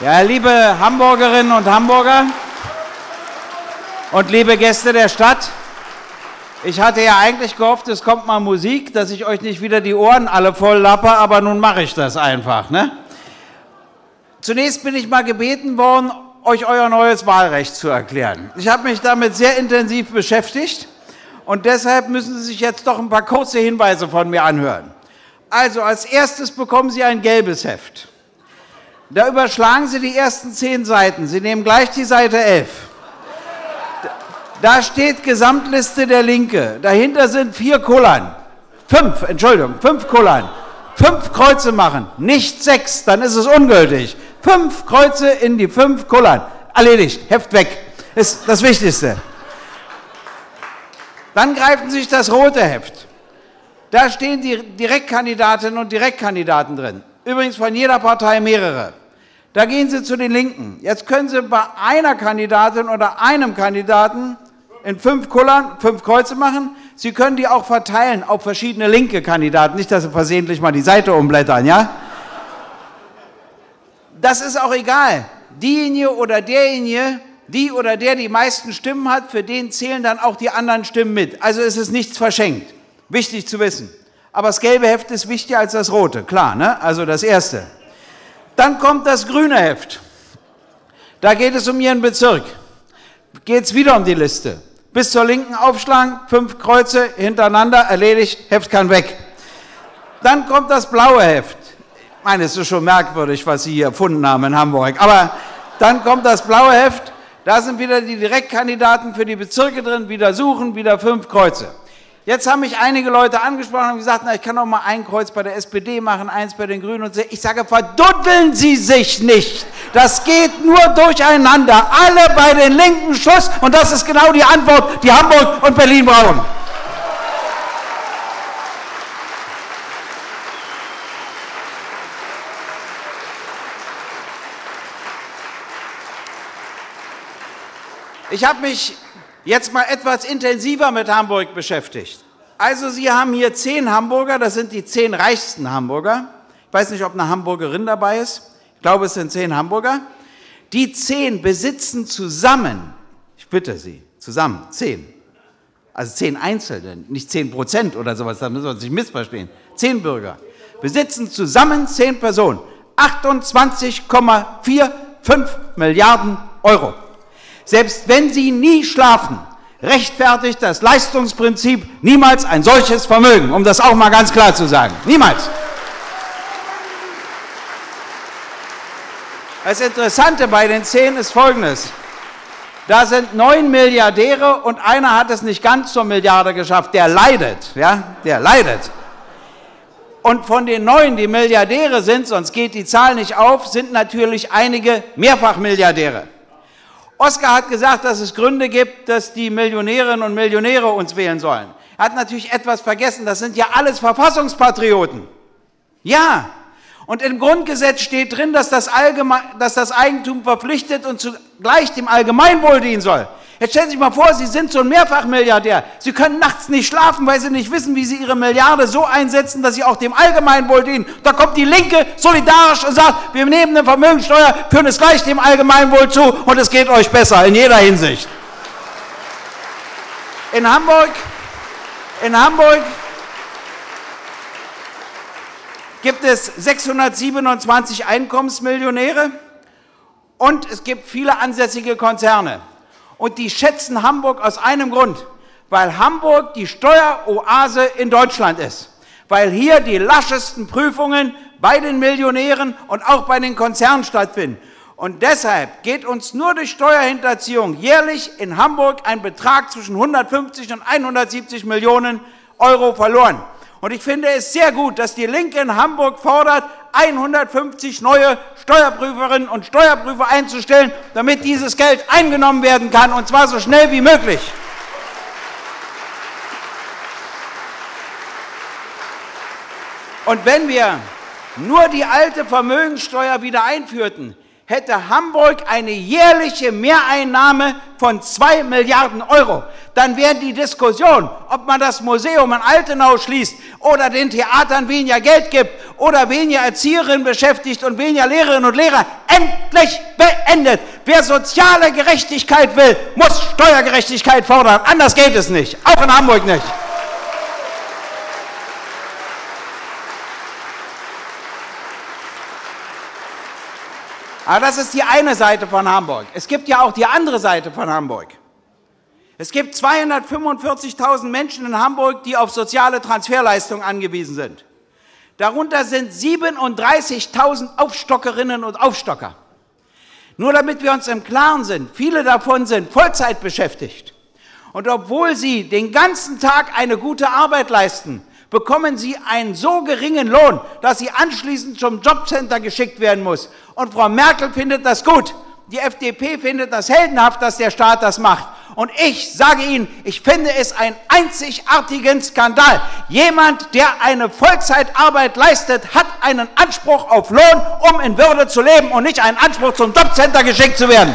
Ja, liebe Hamburgerinnen und Hamburger und liebe Gäste der Stadt, ich hatte ja eigentlich gehofft, es kommt mal Musik, dass ich euch nicht wieder die Ohren alle voll lappe, aber nun mache ich das einfach. Ne? Zunächst bin ich mal gebeten worden, euch euer neues Wahlrecht zu erklären. Ich habe mich damit sehr intensiv beschäftigt und deshalb müssen Sie sich jetzt doch ein paar kurze Hinweise von mir anhören. Also als erstes bekommen Sie ein gelbes Heft. Da überschlagen Sie die ersten zehn Seiten. Sie nehmen gleich die Seite 11. Da steht Gesamtliste der Linke. Dahinter sind vier Kullern. Fünf, Entschuldigung, fünf Kullern. Fünf Kreuze machen, nicht sechs, dann ist es ungültig. Fünf Kreuze in die fünf Kullern. Erledigt, Heft weg. Ist das Wichtigste. Dann greifen Sie sich das rote Heft. Da stehen die Direktkandidatinnen und Direktkandidaten drin. Übrigens von jeder Partei mehrere. Da gehen Sie zu den Linken. Jetzt können Sie bei einer Kandidatin oder einem Kandidaten in fünf Kullern fünf Kreuze machen. Sie können die auch verteilen auf verschiedene linke Kandidaten. Nicht, dass Sie versehentlich mal die Seite umblättern, ja? Das ist auch egal. Diejenige oder derjenige, die oder der die meisten Stimmen hat, für den zählen dann auch die anderen Stimmen mit. Also ist es nichts verschenkt. Wichtig zu wissen. Aber das gelbe Heft ist wichtiger als das rote, klar, ne? Also das erste. Dann kommt das grüne Heft. Da geht es um Ihren Bezirk. Geht es wieder um die Liste. Bis zur linken aufschlagen, fünf Kreuze hintereinander, erledigt, Heft kann weg. Dann kommt das blaue Heft. Ich meine, es ist schon merkwürdig, was Sie hier erfunden haben in Hamburg. Aber dann kommt das blaue Heft. Da sind wieder die Direktkandidaten für die Bezirke drin. Wieder suchen, wieder fünf Kreuze. Jetzt haben mich einige Leute angesprochen und gesagt, na, ich kann doch mal ein Kreuz bei der SPD machen, eins bei den Grünen und so. Ich sage, verduddeln Sie sich nicht. Das geht nur durcheinander. Alle bei den Linken Schluss. Und das ist genau die Antwort, die Hamburg und Berlin brauchen. Ich habe mich jetzt mal etwas intensiver mit Hamburg beschäftigt. Also Sie haben hier zehn Hamburger, das sind die zehn reichsten Hamburger. Ich weiß nicht, ob eine Hamburgerin dabei ist. Ich glaube, es sind zehn Hamburger. Die zehn besitzen zusammen, ich bitte Sie, zusammen, zehn, also zehn Einzelne, nicht zehn Prozent oder sowas, da müssen wir uns nicht missverstehen. Zehn Bürger besitzen zusammen zehn Personen 28,45 Milliarden Euro. Selbst wenn sie nie schlafen, rechtfertigt das Leistungsprinzip niemals ein solches Vermögen, um das auch mal ganz klar zu sagen. Niemals. Das Interessante bei den zehn ist Folgendes. Da sind neun Milliardäre und einer hat es nicht ganz zur Milliarde geschafft. Der leidet, ja, der leidet. Und von den neun, die Milliardäre sind, sonst geht die Zahl nicht auf, sind natürlich einige Mehrfachmilliardäre. Oskar hat gesagt, dass es Gründe gibt, dass die Millionärinnen und Millionäre uns wählen sollen. Er hat natürlich etwas vergessen, das sind ja alles Verfassungspatrioten. Ja, und im Grundgesetz steht drin, dass das, Allgeme dass das Eigentum verpflichtet und zugleich dem Allgemeinwohl dienen soll. Jetzt stellen Sie sich mal vor, Sie sind so ein Mehrfachmilliardär. Sie können nachts nicht schlafen, weil Sie nicht wissen, wie Sie Ihre Milliarde so einsetzen, dass Sie auch dem Allgemeinwohl dienen. Da kommt die Linke solidarisch und sagt, wir nehmen eine Vermögensteuer, führen es gleich dem Allgemeinwohl zu und es geht euch besser in jeder Hinsicht. In Hamburg, in Hamburg gibt es 627 Einkommensmillionäre und es gibt viele ansässige Konzerne. Und die schätzen Hamburg aus einem Grund, weil Hamburg die Steueroase in Deutschland ist. Weil hier die laschesten Prüfungen bei den Millionären und auch bei den Konzernen stattfinden. Und deshalb geht uns nur durch Steuerhinterziehung jährlich in Hamburg ein Betrag zwischen 150 und 170 Millionen Euro verloren. Und ich finde es sehr gut, dass die Linke in Hamburg fordert, 150 neue Steuerprüferinnen und Steuerprüfer einzustellen, damit dieses Geld eingenommen werden kann, und zwar so schnell wie möglich. Und wenn wir nur die alte Vermögenssteuer wieder einführten, hätte Hamburg eine jährliche Mehreinnahme von 2 Milliarden Euro. Dann wäre die Diskussion, ob man das Museum in Altenau schließt oder den Theatern weniger Geld gibt oder weniger Erzieherinnen beschäftigt und weniger Lehrerinnen und Lehrer, endlich beendet. Wer soziale Gerechtigkeit will, muss Steuergerechtigkeit fordern. Anders geht es nicht. Auch in Hamburg nicht. Aber das ist die eine Seite von Hamburg. Es gibt ja auch die andere Seite von Hamburg. Es gibt 245.000 Menschen in Hamburg, die auf soziale Transferleistungen angewiesen sind. Darunter sind 37.000 Aufstockerinnen und Aufstocker. Nur damit wir uns im Klaren sind, viele davon sind Vollzeit beschäftigt. Und obwohl sie den ganzen Tag eine gute Arbeit leisten, bekommen sie einen so geringen Lohn, dass sie anschließend zum Jobcenter geschickt werden muss. Und Frau Merkel findet das gut. Die FDP findet das heldenhaft, dass der Staat das macht. Und ich sage Ihnen, ich finde es einen einzigartigen Skandal. Jemand, der eine Vollzeitarbeit leistet, hat einen Anspruch auf Lohn, um in Würde zu leben und nicht einen Anspruch zum Jobcenter geschickt zu werden.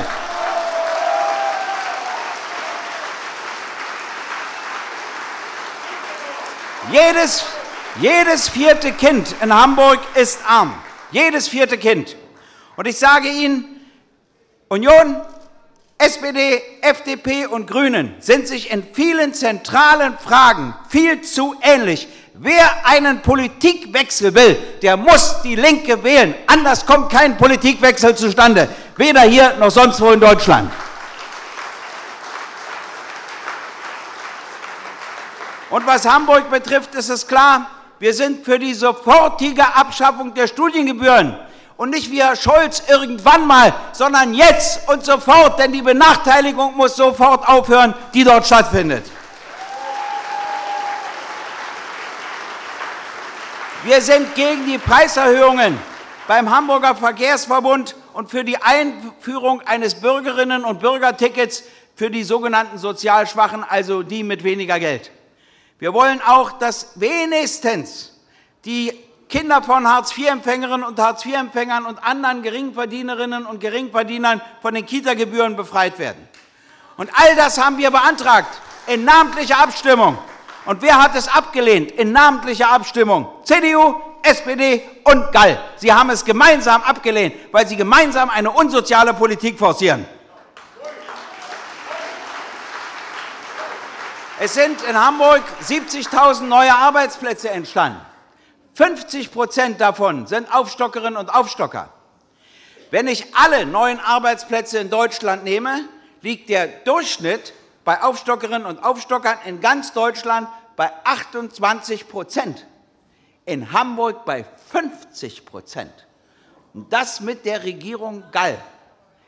Jedes, jedes vierte Kind in Hamburg ist arm. Jedes vierte Kind. Und ich sage Ihnen, Union, SPD, FDP und Grünen sind sich in vielen zentralen Fragen viel zu ähnlich. Wer einen Politikwechsel will, der muss die Linke wählen. Anders kommt kein Politikwechsel zustande. Weder hier noch sonst wo in Deutschland. Und was Hamburg betrifft, ist es klar, wir sind für die sofortige Abschaffung der Studiengebühren. Und nicht wie Herr Scholz irgendwann mal, sondern jetzt und sofort, denn die Benachteiligung muss sofort aufhören, die dort stattfindet. Wir sind gegen die Preiserhöhungen beim Hamburger Verkehrsverbund und für die Einführung eines Bürgerinnen- und Bürgertickets für die sogenannten Sozialschwachen, also die mit weniger Geld. Wir wollen auch, dass wenigstens die Kinder von Hartz-IV-Empfängerinnen und Hartz-IV-Empfängern und anderen Geringverdienerinnen und Geringverdienern von den Kita-Gebühren befreit werden. Und all das haben wir beantragt in namentlicher Abstimmung. Und wer hat es abgelehnt in namentlicher Abstimmung? CDU, SPD und Gall. Sie haben es gemeinsam abgelehnt, weil sie gemeinsam eine unsoziale Politik forcieren. Es sind in Hamburg 70.000 neue Arbeitsplätze entstanden. 50 Prozent davon sind Aufstockerinnen und Aufstocker. Wenn ich alle neuen Arbeitsplätze in Deutschland nehme, liegt der Durchschnitt bei Aufstockerinnen und Aufstockern in ganz Deutschland bei 28 Prozent. In Hamburg bei 50 Prozent. Und das mit der Regierung Gall.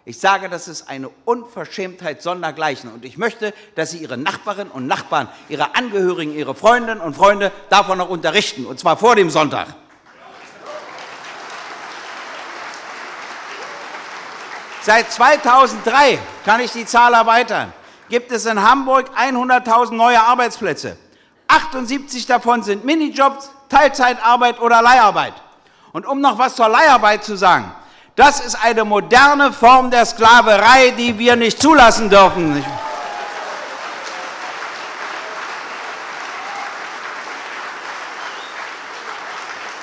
Ich sage, das ist eine Unverschämtheit sondergleichen. Und ich möchte, dass Sie Ihre Nachbarinnen und Nachbarn, Ihre Angehörigen, Ihre Freundinnen und Freunde davon noch unterrichten. Und zwar vor dem Sonntag. Seit 2003, kann ich die Zahl erweitern, gibt es in Hamburg 100.000 neue Arbeitsplätze. 78 davon sind Minijobs, Teilzeitarbeit oder Leiharbeit. Und um noch was zur Leiharbeit zu sagen, das ist eine moderne Form der Sklaverei, die wir nicht zulassen dürfen.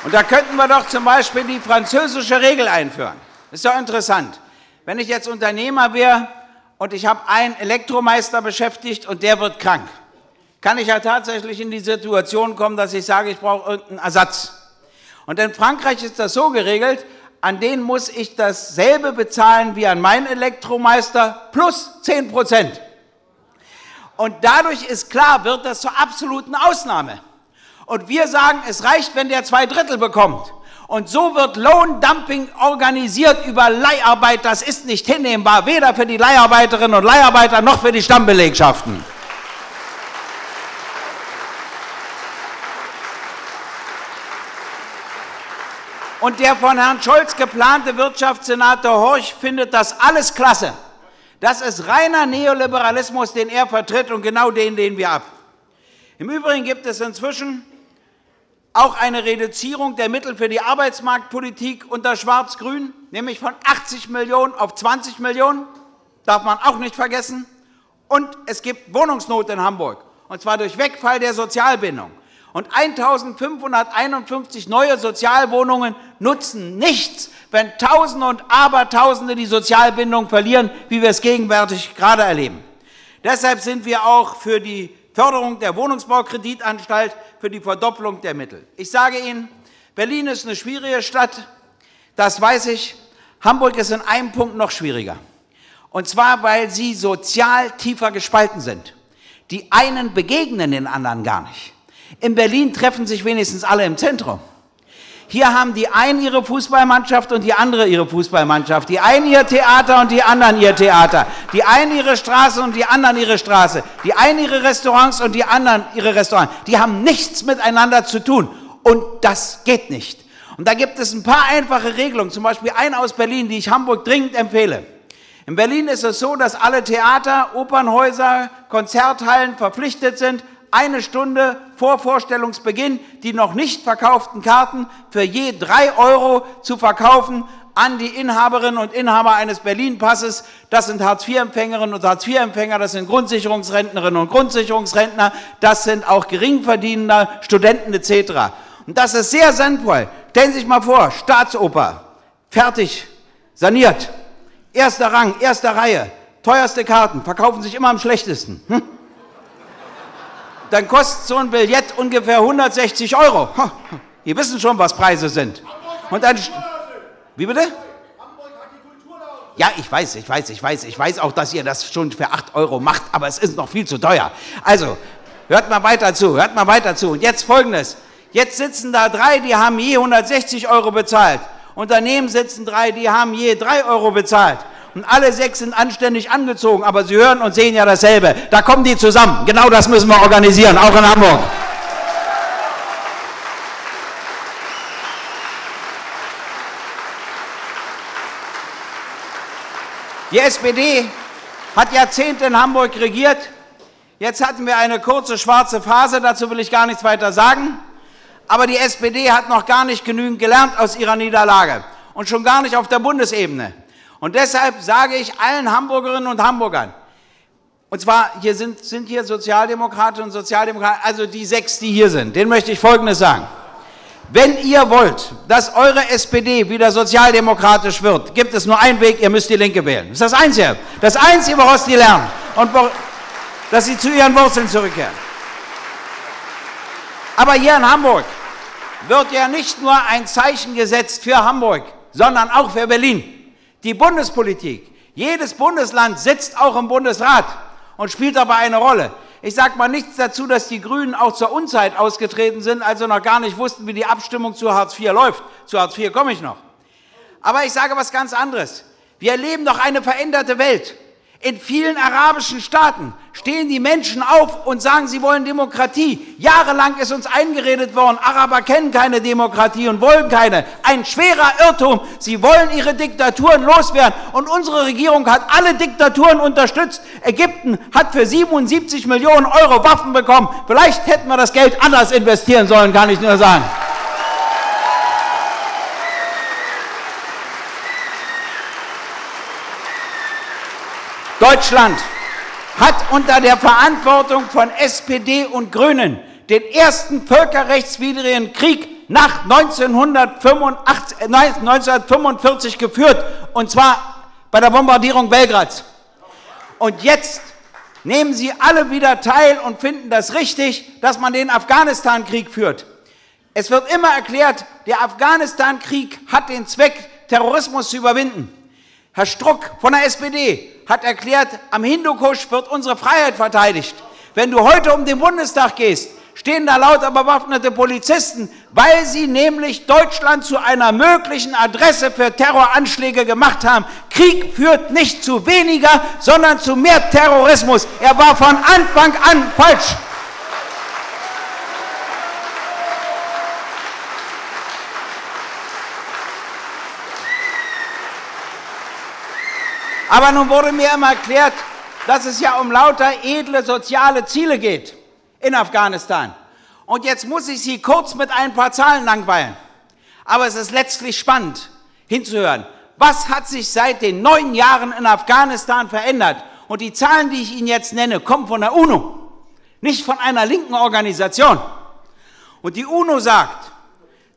Und da könnten wir doch zum Beispiel die französische Regel einführen. Ist doch interessant. Wenn ich jetzt Unternehmer wäre und ich habe einen Elektromeister beschäftigt und der wird krank, kann ich ja tatsächlich in die Situation kommen, dass ich sage, ich brauche irgendeinen Ersatz. Und in Frankreich ist das so geregelt, an den muss ich dasselbe bezahlen wie an meinen Elektromeister plus 10 Prozent. Und dadurch ist klar, wird das zur absoluten Ausnahme. Und wir sagen, es reicht, wenn der zwei Drittel bekommt. Und so wird Lohndumping organisiert über Leiharbeit. Das ist nicht hinnehmbar, weder für die Leiharbeiterinnen und Leiharbeiter noch für die Stammbelegschaften. Und der von Herrn Scholz geplante Wirtschaftssenator Horch findet das alles klasse. Das ist reiner Neoliberalismus, den er vertritt und genau den lehnen wir ab. Im Übrigen gibt es inzwischen auch eine Reduzierung der Mittel für die Arbeitsmarktpolitik unter Schwarz-Grün, nämlich von 80 Millionen auf 20 Millionen, darf man auch nicht vergessen. Und es gibt Wohnungsnot in Hamburg, und zwar durch Wegfall der Sozialbindung. Und 1551 neue Sozialwohnungen nutzen nichts, wenn Tausende und Abertausende die Sozialbindung verlieren, wie wir es gegenwärtig gerade erleben. Deshalb sind wir auch für die Förderung der Wohnungsbaukreditanstalt, für die Verdopplung der Mittel. Ich sage Ihnen, Berlin ist eine schwierige Stadt, das weiß ich. Hamburg ist in einem Punkt noch schwieriger. Und zwar, weil sie sozial tiefer gespalten sind. Die einen begegnen den anderen gar nicht. In Berlin treffen sich wenigstens alle im Zentrum. Hier haben die einen ihre Fußballmannschaft und die andere ihre Fußballmannschaft. Die einen ihr Theater und die anderen ihr Theater. Die einen ihre Straße und die anderen ihre Straße. Die einen ihre Restaurants und die anderen ihre Restaurants. Die haben nichts miteinander zu tun. Und das geht nicht. Und da gibt es ein paar einfache Regelungen. Zum Beispiel eine aus Berlin, die ich Hamburg dringend empfehle. In Berlin ist es so, dass alle Theater, Opernhäuser, Konzerthallen verpflichtet sind, eine Stunde vor Vorstellungsbeginn die noch nicht verkauften Karten für je drei Euro zu verkaufen an die Inhaberinnen und Inhaber eines Berlin-Passes. Das sind Hartz-IV-Empfängerinnen und Hartz-IV-Empfänger, das sind Grundsicherungsrentnerinnen und Grundsicherungsrentner, das sind auch Geringverdienende, Studenten etc. Und das ist sehr sinnvoll. Stellen Sie sich mal vor, Staatsoper, fertig, saniert, erster Rang, erster Reihe, teuerste Karten, verkaufen sich immer am schlechtesten. Hm? Dann kostet so ein Billett ungefähr 160 Euro. Die wissen schon, was Preise sind. Und dann, wie bitte? Ja, ich weiß, ich weiß, ich weiß, ich weiß auch, dass ihr das schon für 8 Euro macht, aber es ist noch viel zu teuer. Also, hört mal weiter zu, hört mal weiter zu. Und jetzt folgendes. Jetzt sitzen da drei, die haben je 160 Euro bezahlt. Und daneben sitzen drei, die haben je 3 Euro bezahlt und alle sechs sind anständig angezogen, aber sie hören und sehen ja dasselbe. Da kommen die zusammen. Genau das müssen wir organisieren, auch in Hamburg. Die SPD hat Jahrzehnte in Hamburg regiert. Jetzt hatten wir eine kurze schwarze Phase, dazu will ich gar nichts weiter sagen. Aber die SPD hat noch gar nicht genügend gelernt aus ihrer Niederlage und schon gar nicht auf der Bundesebene. Und deshalb sage ich allen Hamburgerinnen und Hamburgern, und zwar hier sind, sind hier Sozialdemokraten und Sozialdemokraten, also die sechs, die hier sind, denen möchte ich Folgendes sagen. Wenn ihr wollt, dass eure SPD wieder sozialdemokratisch wird, gibt es nur einen Weg, ihr müsst die Linke wählen. Das ist das Einzige. Das Einzige, woraus die lernen. Und dass sie zu ihren Wurzeln zurückkehren. Aber hier in Hamburg wird ja nicht nur ein Zeichen gesetzt für Hamburg, sondern auch für Berlin. Die Bundespolitik, jedes Bundesland sitzt auch im Bundesrat und spielt dabei eine Rolle. Ich sage mal nichts dazu, dass die Grünen auch zur Unzeit ausgetreten sind, also noch gar nicht wussten, wie die Abstimmung zu Hartz IV läuft. Zu Hartz IV komme ich noch. Aber ich sage was ganz anderes. Wir erleben doch eine veränderte Welt. In vielen arabischen Staaten stehen die Menschen auf und sagen, sie wollen Demokratie. Jahrelang ist uns eingeredet worden, Araber kennen keine Demokratie und wollen keine. Ein schwerer Irrtum. Sie wollen ihre Diktaturen loswerden. Und unsere Regierung hat alle Diktaturen unterstützt. Ägypten hat für 77 Millionen Euro Waffen bekommen. Vielleicht hätten wir das Geld anders investieren sollen, kann ich nur sagen. Deutschland hat unter der Verantwortung von SPD und Grünen den ersten völkerrechtswidrigen Krieg nach 1985, 1945 geführt, und zwar bei der Bombardierung Belgrads. Und jetzt nehmen Sie alle wieder teil und finden das richtig, dass man den Afghanistan-Krieg führt. Es wird immer erklärt, der Afghanistan-Krieg hat den Zweck, Terrorismus zu überwinden. Herr Struck von der SPD hat erklärt, am Hindukusch wird unsere Freiheit verteidigt. Wenn du heute um den Bundestag gehst, stehen da lauter bewaffnete Polizisten, weil sie nämlich Deutschland zu einer möglichen Adresse für Terroranschläge gemacht haben. Krieg führt nicht zu weniger, sondern zu mehr Terrorismus. Er war von Anfang an falsch. Aber nun wurde mir immer erklärt, dass es ja um lauter edle soziale Ziele geht in Afghanistan. Und jetzt muss ich Sie kurz mit ein paar Zahlen langweilen. Aber es ist letztlich spannend hinzuhören. Was hat sich seit den neun Jahren in Afghanistan verändert? Und die Zahlen, die ich Ihnen jetzt nenne, kommen von der UNO, nicht von einer linken Organisation. Und die UNO sagt,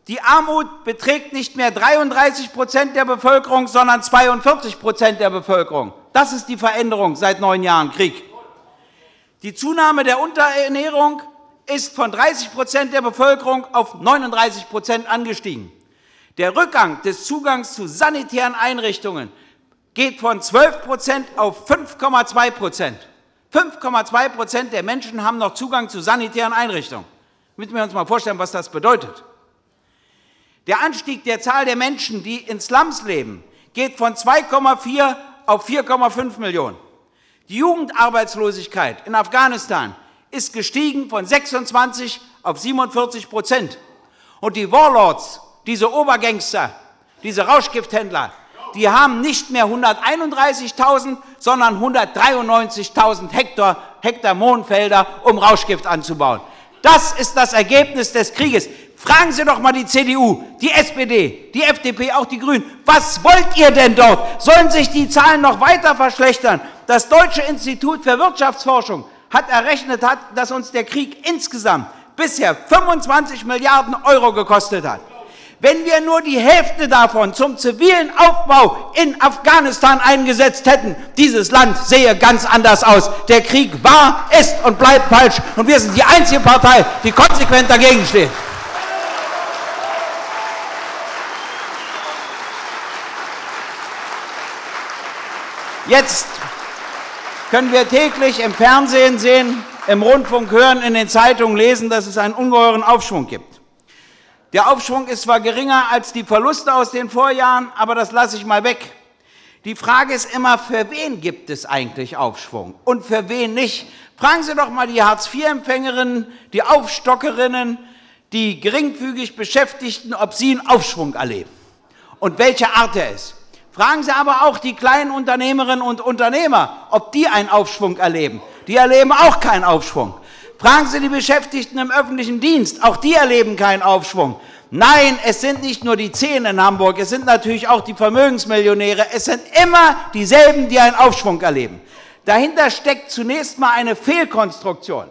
die Armut beträgt nicht mehr 33 Prozent der Bevölkerung, sondern 42 Prozent der Bevölkerung. Das ist die Veränderung seit neun Jahren Krieg. Die Zunahme der Unterernährung ist von 30 Prozent der Bevölkerung auf 39 Prozent angestiegen. Der Rückgang des Zugangs zu sanitären Einrichtungen geht von 12 Prozent auf 5,2 Prozent. 5,2 Prozent der Menschen haben noch Zugang zu sanitären Einrichtungen. Damit wir uns mal vorstellen, was das bedeutet. Der Anstieg der Zahl der Menschen, die in Slums leben, geht von 2,4 auf 4,5 Millionen. Die Jugendarbeitslosigkeit in Afghanistan ist gestiegen von 26 auf 47 Prozent. Und die Warlords, diese Obergangster, diese Rauschgifthändler, die haben nicht mehr 131.000, sondern 193.000 Hektar, Hektar Mohnfelder, um Rauschgift anzubauen. Das ist das Ergebnis des Krieges. Fragen Sie doch mal die CDU, die SPD, die FDP, auch die Grünen. Was wollt ihr denn dort? Sollen sich die Zahlen noch weiter verschlechtern? Das Deutsche Institut für Wirtschaftsforschung hat errechnet, hat, dass uns der Krieg insgesamt bisher 25 Milliarden Euro gekostet hat. Wenn wir nur die Hälfte davon zum zivilen Aufbau in Afghanistan eingesetzt hätten, dieses Land sähe ganz anders aus. Der Krieg war, ist und bleibt falsch. Und wir sind die einzige Partei, die konsequent dagegen steht. Jetzt können wir täglich im Fernsehen sehen, im Rundfunk hören, in den Zeitungen lesen, dass es einen ungeheuren Aufschwung gibt. Der Aufschwung ist zwar geringer als die Verluste aus den Vorjahren, aber das lasse ich mal weg. Die Frage ist immer, für wen gibt es eigentlich Aufschwung und für wen nicht? Fragen Sie doch mal die Hartz-IV-Empfängerinnen, die Aufstockerinnen, die geringfügig Beschäftigten, ob sie einen Aufschwung erleben und welche Art er ist. Fragen Sie aber auch die kleinen Unternehmerinnen und Unternehmer, ob die einen Aufschwung erleben. Die erleben auch keinen Aufschwung. Fragen Sie die Beschäftigten im öffentlichen Dienst, auch die erleben keinen Aufschwung. Nein, es sind nicht nur die Zehn in Hamburg, es sind natürlich auch die Vermögensmillionäre, es sind immer dieselben, die einen Aufschwung erleben. Dahinter steckt zunächst mal eine Fehlkonstruktion.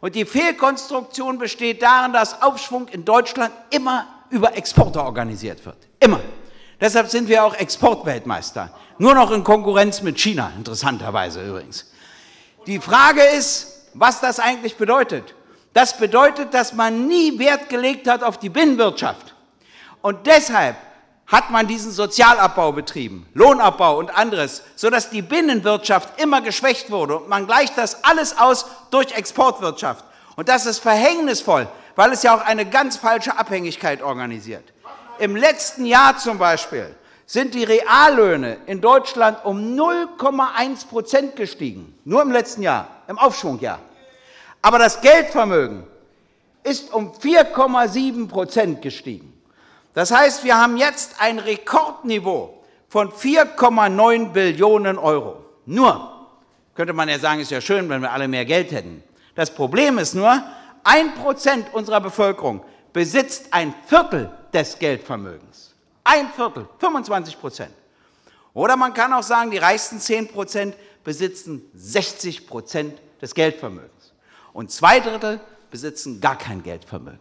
Und die Fehlkonstruktion besteht darin, dass Aufschwung in Deutschland immer über Exporte organisiert wird. Immer. Deshalb sind wir auch Exportweltmeister. Nur noch in Konkurrenz mit China, interessanterweise übrigens. Die Frage ist, was das eigentlich bedeutet. Das bedeutet, dass man nie Wert gelegt hat auf die Binnenwirtschaft. Und deshalb hat man diesen Sozialabbau betrieben, Lohnabbau und anderes, sodass die Binnenwirtschaft immer geschwächt wurde. Und man gleicht das alles aus durch Exportwirtschaft. Und das ist verhängnisvoll, weil es ja auch eine ganz falsche Abhängigkeit organisiert. Im letzten Jahr zum Beispiel sind die Reallöhne in Deutschland um 0,1 Prozent gestiegen. Nur im letzten Jahr, im Aufschwungjahr. Aber das Geldvermögen ist um 4,7 Prozent gestiegen. Das heißt, wir haben jetzt ein Rekordniveau von 4,9 Billionen Euro. Nur, könnte man ja sagen, ist ja schön, wenn wir alle mehr Geld hätten. Das Problem ist nur, ein Prozent unserer Bevölkerung besitzt ein Viertel des Geldvermögens. Ein Viertel, 25 Prozent. Oder man kann auch sagen, die reichsten 10 Prozent besitzen 60 Prozent des Geldvermögens. Und zwei Drittel besitzen gar kein Geldvermögen.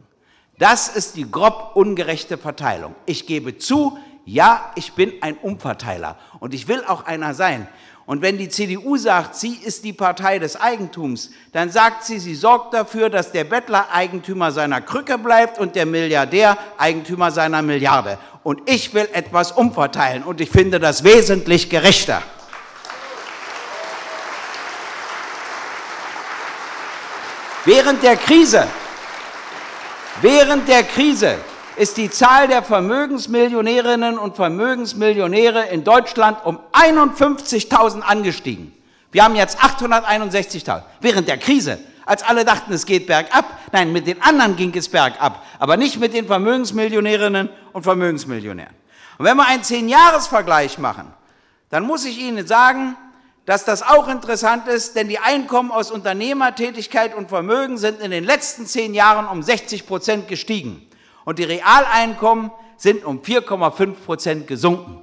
Das ist die grob ungerechte Verteilung. Ich gebe zu, ja, ich bin ein Umverteiler und ich will auch einer sein. Und wenn die CDU sagt, sie ist die Partei des Eigentums, dann sagt sie, sie sorgt dafür, dass der Bettler Eigentümer seiner Krücke bleibt und der Milliardär Eigentümer seiner Milliarde. Und ich will etwas umverteilen und ich finde das wesentlich gerechter. Während der Krise, während der Krise ist die Zahl der Vermögensmillionärinnen und Vermögensmillionäre in Deutschland um 51.000 angestiegen. Wir haben jetzt 861.000 während der Krise, als alle dachten, es geht bergab. Nein, mit den anderen ging es bergab, aber nicht mit den Vermögensmillionärinnen und Vermögensmillionären. Und wenn wir einen Zehn-Jahres-Vergleich machen, dann muss ich Ihnen sagen, dass das auch interessant ist, denn die Einkommen aus Unternehmertätigkeit und Vermögen sind in den letzten zehn Jahren um 60 Prozent gestiegen und die Realeinkommen sind um 4,5 Prozent gesunken.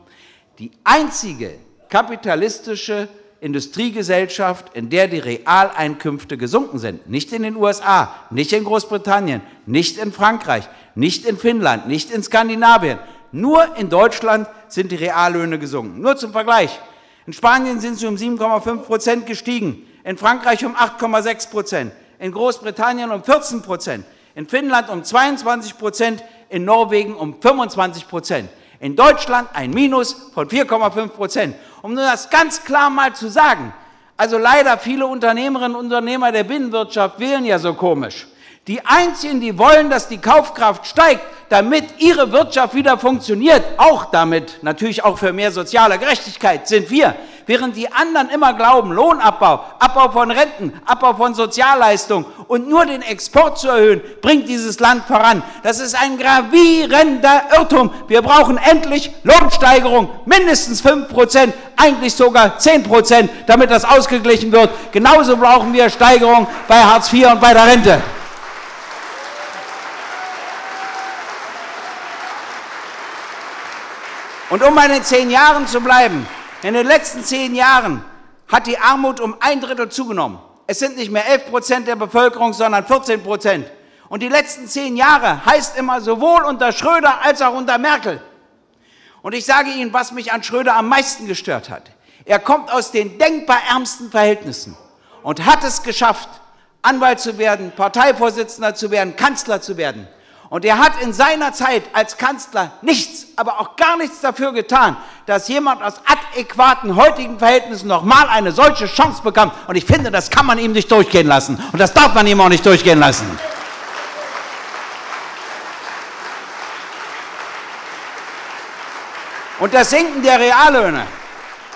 Die einzige kapitalistische Industriegesellschaft, in der die Realeinkünfte gesunken sind. Nicht in den USA, nicht in Großbritannien, nicht in Frankreich, nicht in Finnland, nicht in Skandinavien. Nur in Deutschland sind die Reallöhne gesunken. Nur zum Vergleich. In Spanien sind sie um 7,5 Prozent gestiegen, in Frankreich um 8,6 Prozent, in Großbritannien um 14 Prozent, in Finnland um 22 Prozent, in Norwegen um 25 Prozent. In Deutschland ein Minus von 4,5 Prozent. Um nur das ganz klar mal zu sagen, also leider viele Unternehmerinnen und Unternehmer der Binnenwirtschaft wählen ja so komisch. Die Einzigen, die wollen, dass die Kaufkraft steigt, damit ihre Wirtschaft wieder funktioniert, auch damit natürlich auch für mehr soziale Gerechtigkeit, sind wir. Während die anderen immer glauben, Lohnabbau, Abbau von Renten, Abbau von Sozialleistungen und nur den Export zu erhöhen, bringt dieses Land voran. Das ist ein gravierender Irrtum. Wir brauchen endlich Lohnsteigerung, mindestens 5 Prozent, eigentlich sogar 10 Prozent, damit das ausgeglichen wird. Genauso brauchen wir Steigerung bei Hartz IV und bei der Rente. Und um bei den zehn Jahren zu bleiben, in den letzten zehn Jahren hat die Armut um ein Drittel zugenommen. Es sind nicht mehr 11 Prozent der Bevölkerung, sondern 14 Prozent. Und die letzten zehn Jahre heißt immer sowohl unter Schröder als auch unter Merkel. Und ich sage Ihnen, was mich an Schröder am meisten gestört hat. Er kommt aus den denkbar ärmsten Verhältnissen und hat es geschafft, Anwalt zu werden, Parteivorsitzender zu werden, Kanzler zu werden. Und er hat in seiner Zeit als Kanzler nichts, aber auch gar nichts dafür getan, dass jemand aus adäquaten heutigen Verhältnissen nochmal eine solche Chance bekam. Und ich finde, das kann man ihm nicht durchgehen lassen. Und das darf man ihm auch nicht durchgehen lassen. Und das Sinken der Reallöhne,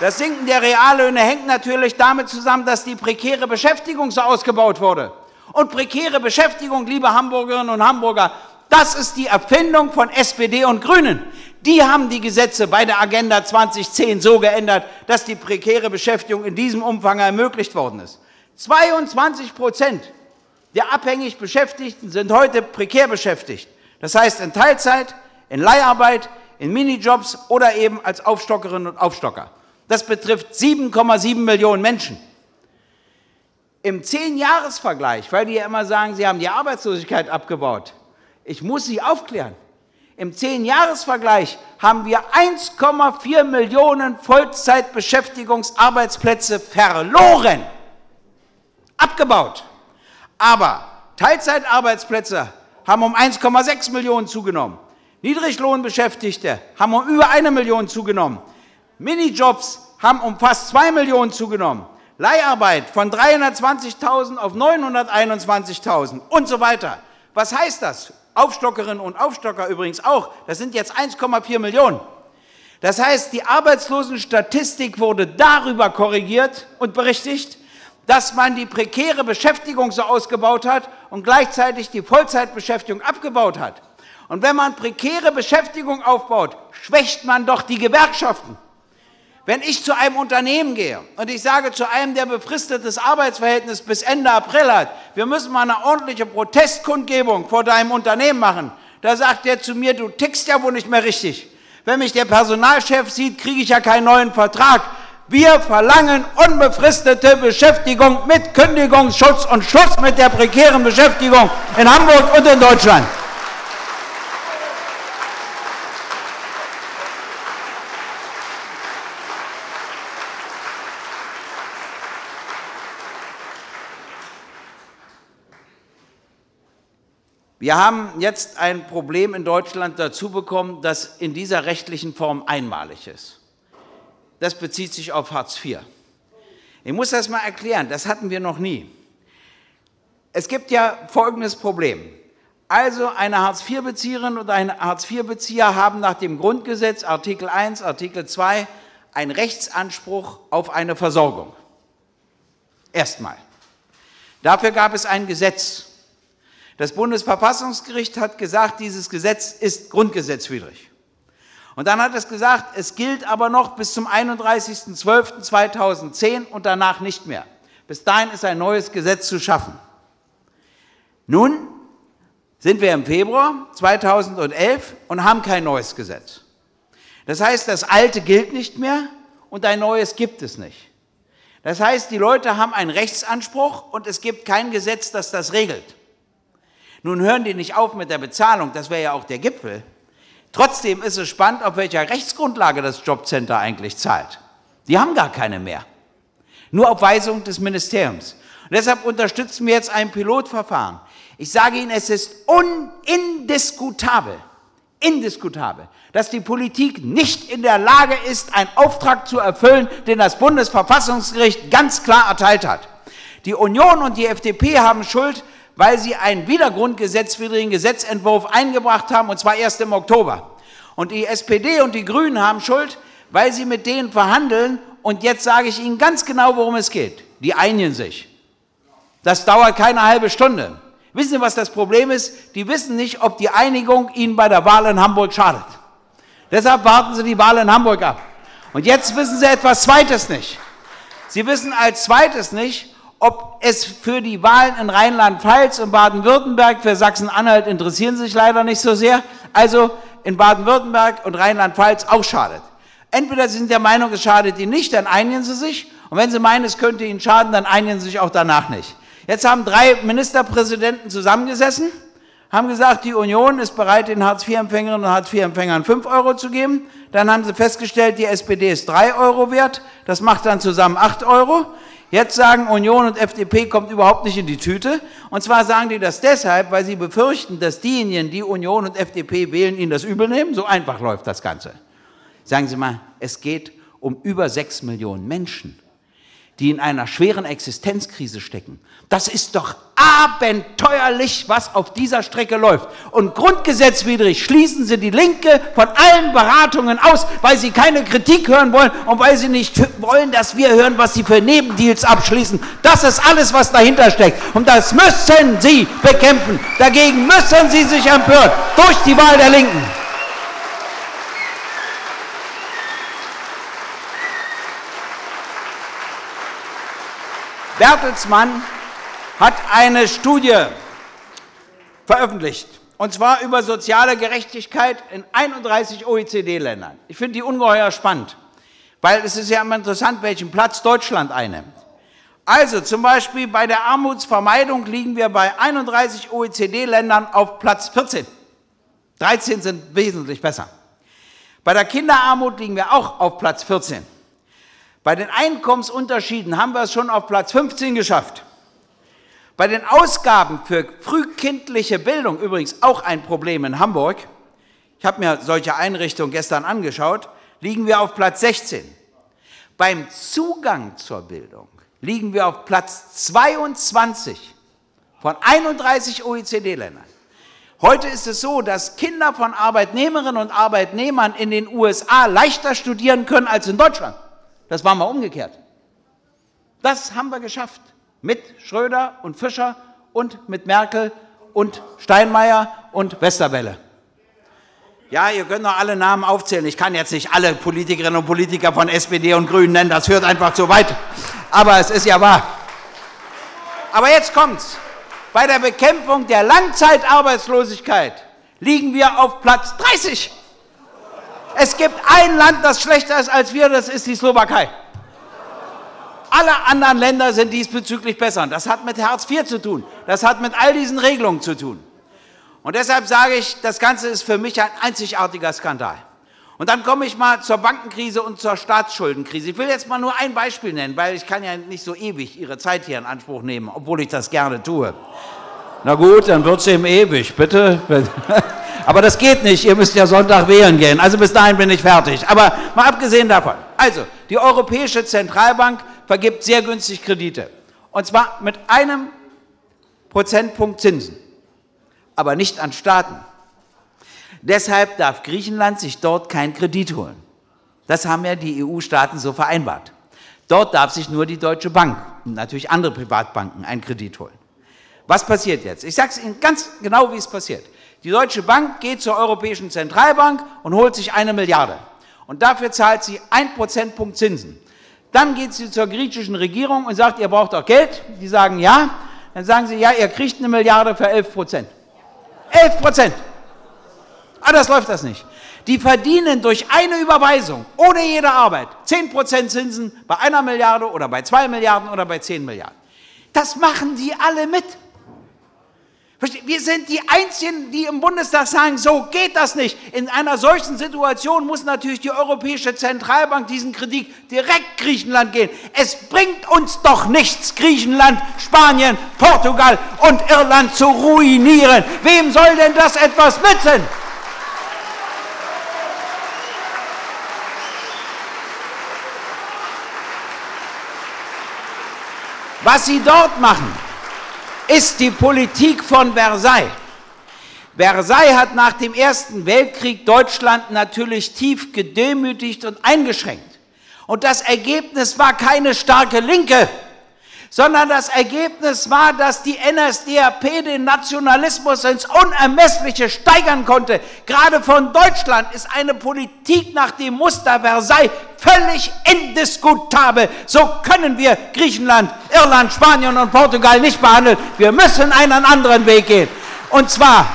das Sinken der Reallöhne hängt natürlich damit zusammen, dass die prekäre Beschäftigung so ausgebaut wurde. Und prekäre Beschäftigung, liebe Hamburgerinnen und Hamburger, das ist die Erfindung von SPD und Grünen. Die haben die Gesetze bei der Agenda 2010 so geändert, dass die prekäre Beschäftigung in diesem Umfang ermöglicht worden ist. 22 Prozent der abhängig Beschäftigten sind heute prekär beschäftigt. Das heißt in Teilzeit, in Leiharbeit, in Minijobs oder eben als Aufstockerinnen und Aufstocker. Das betrifft 7,7 Millionen Menschen. Im Zehn-Jahres-Vergleich, weil die ja immer sagen, sie haben die Arbeitslosigkeit abgebaut, ich muss Sie aufklären. Im Zehn-Jahres-Vergleich haben wir 1,4 Millionen Vollzeitbeschäftigungsarbeitsplätze verloren, abgebaut. Aber Teilzeitarbeitsplätze haben um 1,6 Millionen zugenommen. Niedriglohnbeschäftigte haben um über eine Million zugenommen. Minijobs haben um fast zwei Millionen zugenommen. Leiharbeit von 320.000 auf 921.000 und so weiter. Was heißt das? Aufstockerinnen und Aufstocker übrigens auch, das sind jetzt 1,4 Millionen. Das heißt, die Arbeitslosenstatistik wurde darüber korrigiert und berichtigt, dass man die prekäre Beschäftigung so ausgebaut hat und gleichzeitig die Vollzeitbeschäftigung abgebaut hat. Und wenn man prekäre Beschäftigung aufbaut, schwächt man doch die Gewerkschaften. Wenn ich zu einem Unternehmen gehe und ich sage zu einem, der befristetes Arbeitsverhältnis bis Ende April hat, wir müssen mal eine ordentliche Protestkundgebung vor deinem Unternehmen machen, da sagt der zu mir, du tickst ja wohl nicht mehr richtig. Wenn mich der Personalchef sieht, kriege ich ja keinen neuen Vertrag. Wir verlangen unbefristete Beschäftigung mit Kündigungsschutz und Schluss mit der prekären Beschäftigung in Hamburg und in Deutschland. Wir haben jetzt ein Problem in Deutschland dazu bekommen, das in dieser rechtlichen Form einmalig ist. Das bezieht sich auf Hartz IV. Ich muss das mal erklären, das hatten wir noch nie. Es gibt ja folgendes Problem. Also eine Hartz-IV-Bezieherin oder ein Hartz-IV-Bezieher haben nach dem Grundgesetz Artikel 1, Artikel 2 einen Rechtsanspruch auf eine Versorgung. Erstmal. Dafür gab es ein Gesetz, das Bundesverfassungsgericht hat gesagt, dieses Gesetz ist grundgesetzwidrig. Und dann hat es gesagt, es gilt aber noch bis zum 31.12.2010 und danach nicht mehr. Bis dahin ist ein neues Gesetz zu schaffen. Nun sind wir im Februar 2011 und haben kein neues Gesetz. Das heißt, das alte gilt nicht mehr und ein neues gibt es nicht. Das heißt, die Leute haben einen Rechtsanspruch und es gibt kein Gesetz, das das regelt. Nun hören die nicht auf mit der Bezahlung, das wäre ja auch der Gipfel. Trotzdem ist es spannend, auf welcher Rechtsgrundlage das Jobcenter eigentlich zahlt. Die haben gar keine mehr. Nur auf Weisung des Ministeriums. Und deshalb unterstützen wir jetzt ein Pilotverfahren. Ich sage Ihnen, es ist indiskutabel, indiskutabel, dass die Politik nicht in der Lage ist, einen Auftrag zu erfüllen, den das Bundesverfassungsgericht ganz klar erteilt hat. Die Union und die FDP haben Schuld, weil sie einen widergrundgesetzwidrigen Gesetzentwurf eingebracht haben, und zwar erst im Oktober. Und die SPD und die Grünen haben Schuld, weil sie mit denen verhandeln. Und jetzt sage ich Ihnen ganz genau, worum es geht. Die einigen sich. Das dauert keine halbe Stunde. Wissen Sie, was das Problem ist? Die wissen nicht, ob die Einigung ihnen bei der Wahl in Hamburg schadet. Deshalb warten sie die Wahl in Hamburg ab. Und jetzt wissen sie etwas Zweites nicht. Sie wissen als Zweites nicht, ob es für die Wahlen in Rheinland-Pfalz und Baden-Württemberg, für Sachsen-Anhalt interessieren sich leider nicht so sehr, also in Baden-Württemberg und Rheinland-Pfalz auch schadet. Entweder Sie sind der Meinung, es schadet Ihnen nicht, dann einigen Sie sich. Und wenn Sie meinen, es könnte Ihnen schaden, dann einigen Sie sich auch danach nicht. Jetzt haben drei Ministerpräsidenten zusammengesessen, haben gesagt, die Union ist bereit, den Hartz-IV-Empfängerinnen und Hartz-IV-Empfängern 5 Euro zu geben. Dann haben sie festgestellt, die SPD ist 3 Euro wert. Das macht dann zusammen 8 Euro. Jetzt sagen Union und FDP kommt überhaupt nicht in die Tüte. Und zwar sagen die das deshalb, weil sie befürchten, dass diejenigen, die Union und FDP wählen, ihnen das übel nehmen. So einfach läuft das Ganze. Sagen Sie mal, es geht um über sechs Millionen Menschen die in einer schweren Existenzkrise stecken. Das ist doch abenteuerlich, was auf dieser Strecke läuft. Und grundgesetzwidrig schließen Sie die Linke von allen Beratungen aus, weil Sie keine Kritik hören wollen und weil Sie nicht wollen, dass wir hören, was Sie für Nebendeals abschließen. Das ist alles, was dahinter steckt. Und das müssen Sie bekämpfen. Dagegen müssen Sie sich empören durch die Wahl der Linken. Bertelsmann hat eine Studie veröffentlicht, und zwar über soziale Gerechtigkeit in 31 OECD-Ländern. Ich finde die ungeheuer spannend, weil es ist ja immer interessant, welchen Platz Deutschland einnimmt. Also zum Beispiel bei der Armutsvermeidung liegen wir bei 31 OECD-Ländern auf Platz 14. 13 sind wesentlich besser. Bei der Kinderarmut liegen wir auch auf Platz 14. Bei den Einkommensunterschieden haben wir es schon auf Platz 15 geschafft. Bei den Ausgaben für frühkindliche Bildung, übrigens auch ein Problem in Hamburg, ich habe mir solche Einrichtungen gestern angeschaut, liegen wir auf Platz 16. Beim Zugang zur Bildung liegen wir auf Platz 22 von 31 OECD-Ländern. Heute ist es so, dass Kinder von Arbeitnehmerinnen und Arbeitnehmern in den USA leichter studieren können als in Deutschland. Das war mal umgekehrt. Das haben wir geschafft. Mit Schröder und Fischer und mit Merkel und Steinmeier und Westerwelle. Ja, ihr könnt noch alle Namen aufzählen. Ich kann jetzt nicht alle Politikerinnen und Politiker von SPD und Grünen nennen, das hört einfach zu weit. Aber es ist ja wahr. Aber jetzt kommt's. Bei der Bekämpfung der Langzeitarbeitslosigkeit liegen wir auf Platz 30. Es gibt ein Land, das schlechter ist als wir, das ist die Slowakei. Alle anderen Länder sind diesbezüglich besser. Das hat mit Hartz IV zu tun. Das hat mit all diesen Regelungen zu tun. Und deshalb sage ich, das Ganze ist für mich ein einzigartiger Skandal. Und dann komme ich mal zur Bankenkrise und zur Staatsschuldenkrise. Ich will jetzt mal nur ein Beispiel nennen, weil ich kann ja nicht so ewig Ihre Zeit hier in Anspruch nehmen, obwohl ich das gerne tue. Na gut, dann wird es eben ewig, bitte. Aber das geht nicht, ihr müsst ja Sonntag wählen gehen. Also bis dahin bin ich fertig. Aber mal abgesehen davon. Also, die Europäische Zentralbank vergibt sehr günstig Kredite. Und zwar mit einem Prozentpunkt Zinsen. Aber nicht an Staaten. Deshalb darf Griechenland sich dort keinen Kredit holen. Das haben ja die EU-Staaten so vereinbart. Dort darf sich nur die Deutsche Bank und natürlich andere Privatbanken einen Kredit holen. Was passiert jetzt? Ich sage es Ihnen ganz genau, wie es passiert. Die Deutsche Bank geht zur Europäischen Zentralbank und holt sich eine Milliarde. Und dafür zahlt sie ein Prozentpunkt Zinsen. Dann geht sie zur griechischen Regierung und sagt, ihr braucht doch Geld. Die sagen ja. Dann sagen sie, ja, ihr kriegt eine Milliarde für 11 Prozent. 11 Prozent. Anders läuft das nicht. Die verdienen durch eine Überweisung, ohne jede Arbeit, 10 Prozent Zinsen bei einer Milliarde oder bei zwei Milliarden oder bei 10 Milliarden. Das machen die alle mit. Wir sind die Einzigen, die im Bundestag sagen, so geht das nicht. In einer solchen Situation muss natürlich die Europäische Zentralbank diesen Kredit direkt Griechenland gehen. Es bringt uns doch nichts, Griechenland, Spanien, Portugal und Irland zu ruinieren. Wem soll denn das etwas nützen? Was sie dort machen, ist die Politik von Versailles. Versailles hat nach dem Ersten Weltkrieg Deutschland natürlich tief gedemütigt und eingeschränkt. Und das Ergebnis war keine starke Linke, sondern das Ergebnis war, dass die NSDAP den Nationalismus ins Unermessliche steigern konnte. Gerade von Deutschland ist eine Politik nach dem Muster Versailles völlig indiskutabel. So können wir Griechenland, Irland, Spanien und Portugal nicht behandeln. Wir müssen einen anderen Weg gehen. Und zwar,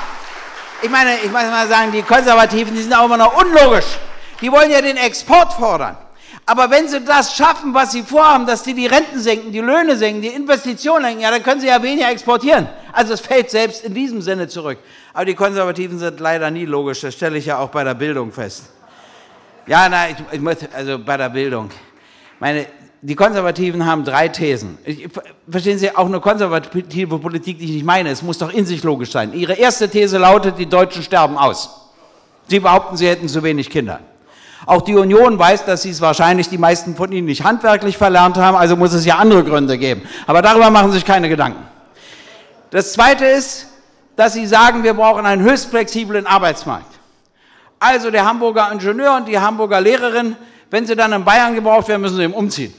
ich meine, ich muss mal sagen, die Konservativen, die sind auch immer noch unlogisch. Die wollen ja den Export fordern. Aber wenn sie das schaffen, was sie vorhaben, dass die die Renten senken, die Löhne senken, die Investitionen senken, ja, dann können sie ja weniger exportieren. Also es fällt selbst in diesem Sinne zurück. Aber die Konservativen sind leider nie logisch, das stelle ich ja auch bei der Bildung fest. Ja, na, ich, ich muss, also bei der Bildung. Meine, die Konservativen haben drei Thesen. Ich, verstehen Sie, auch eine konservative Politik, die ich nicht meine, es muss doch in sich logisch sein. Ihre erste These lautet, die Deutschen sterben aus. Sie behaupten, sie hätten zu wenig Kinder. Auch die Union weiß, dass sie es wahrscheinlich die meisten von ihnen nicht handwerklich verlernt haben, also muss es ja andere Gründe geben. Aber darüber machen Sie sich keine Gedanken. Das Zweite ist, dass sie sagen, wir brauchen einen höchst flexiblen Arbeitsmarkt. Also der Hamburger Ingenieur und die Hamburger Lehrerin, wenn sie dann in Bayern gebraucht werden, müssen sie eben umziehen.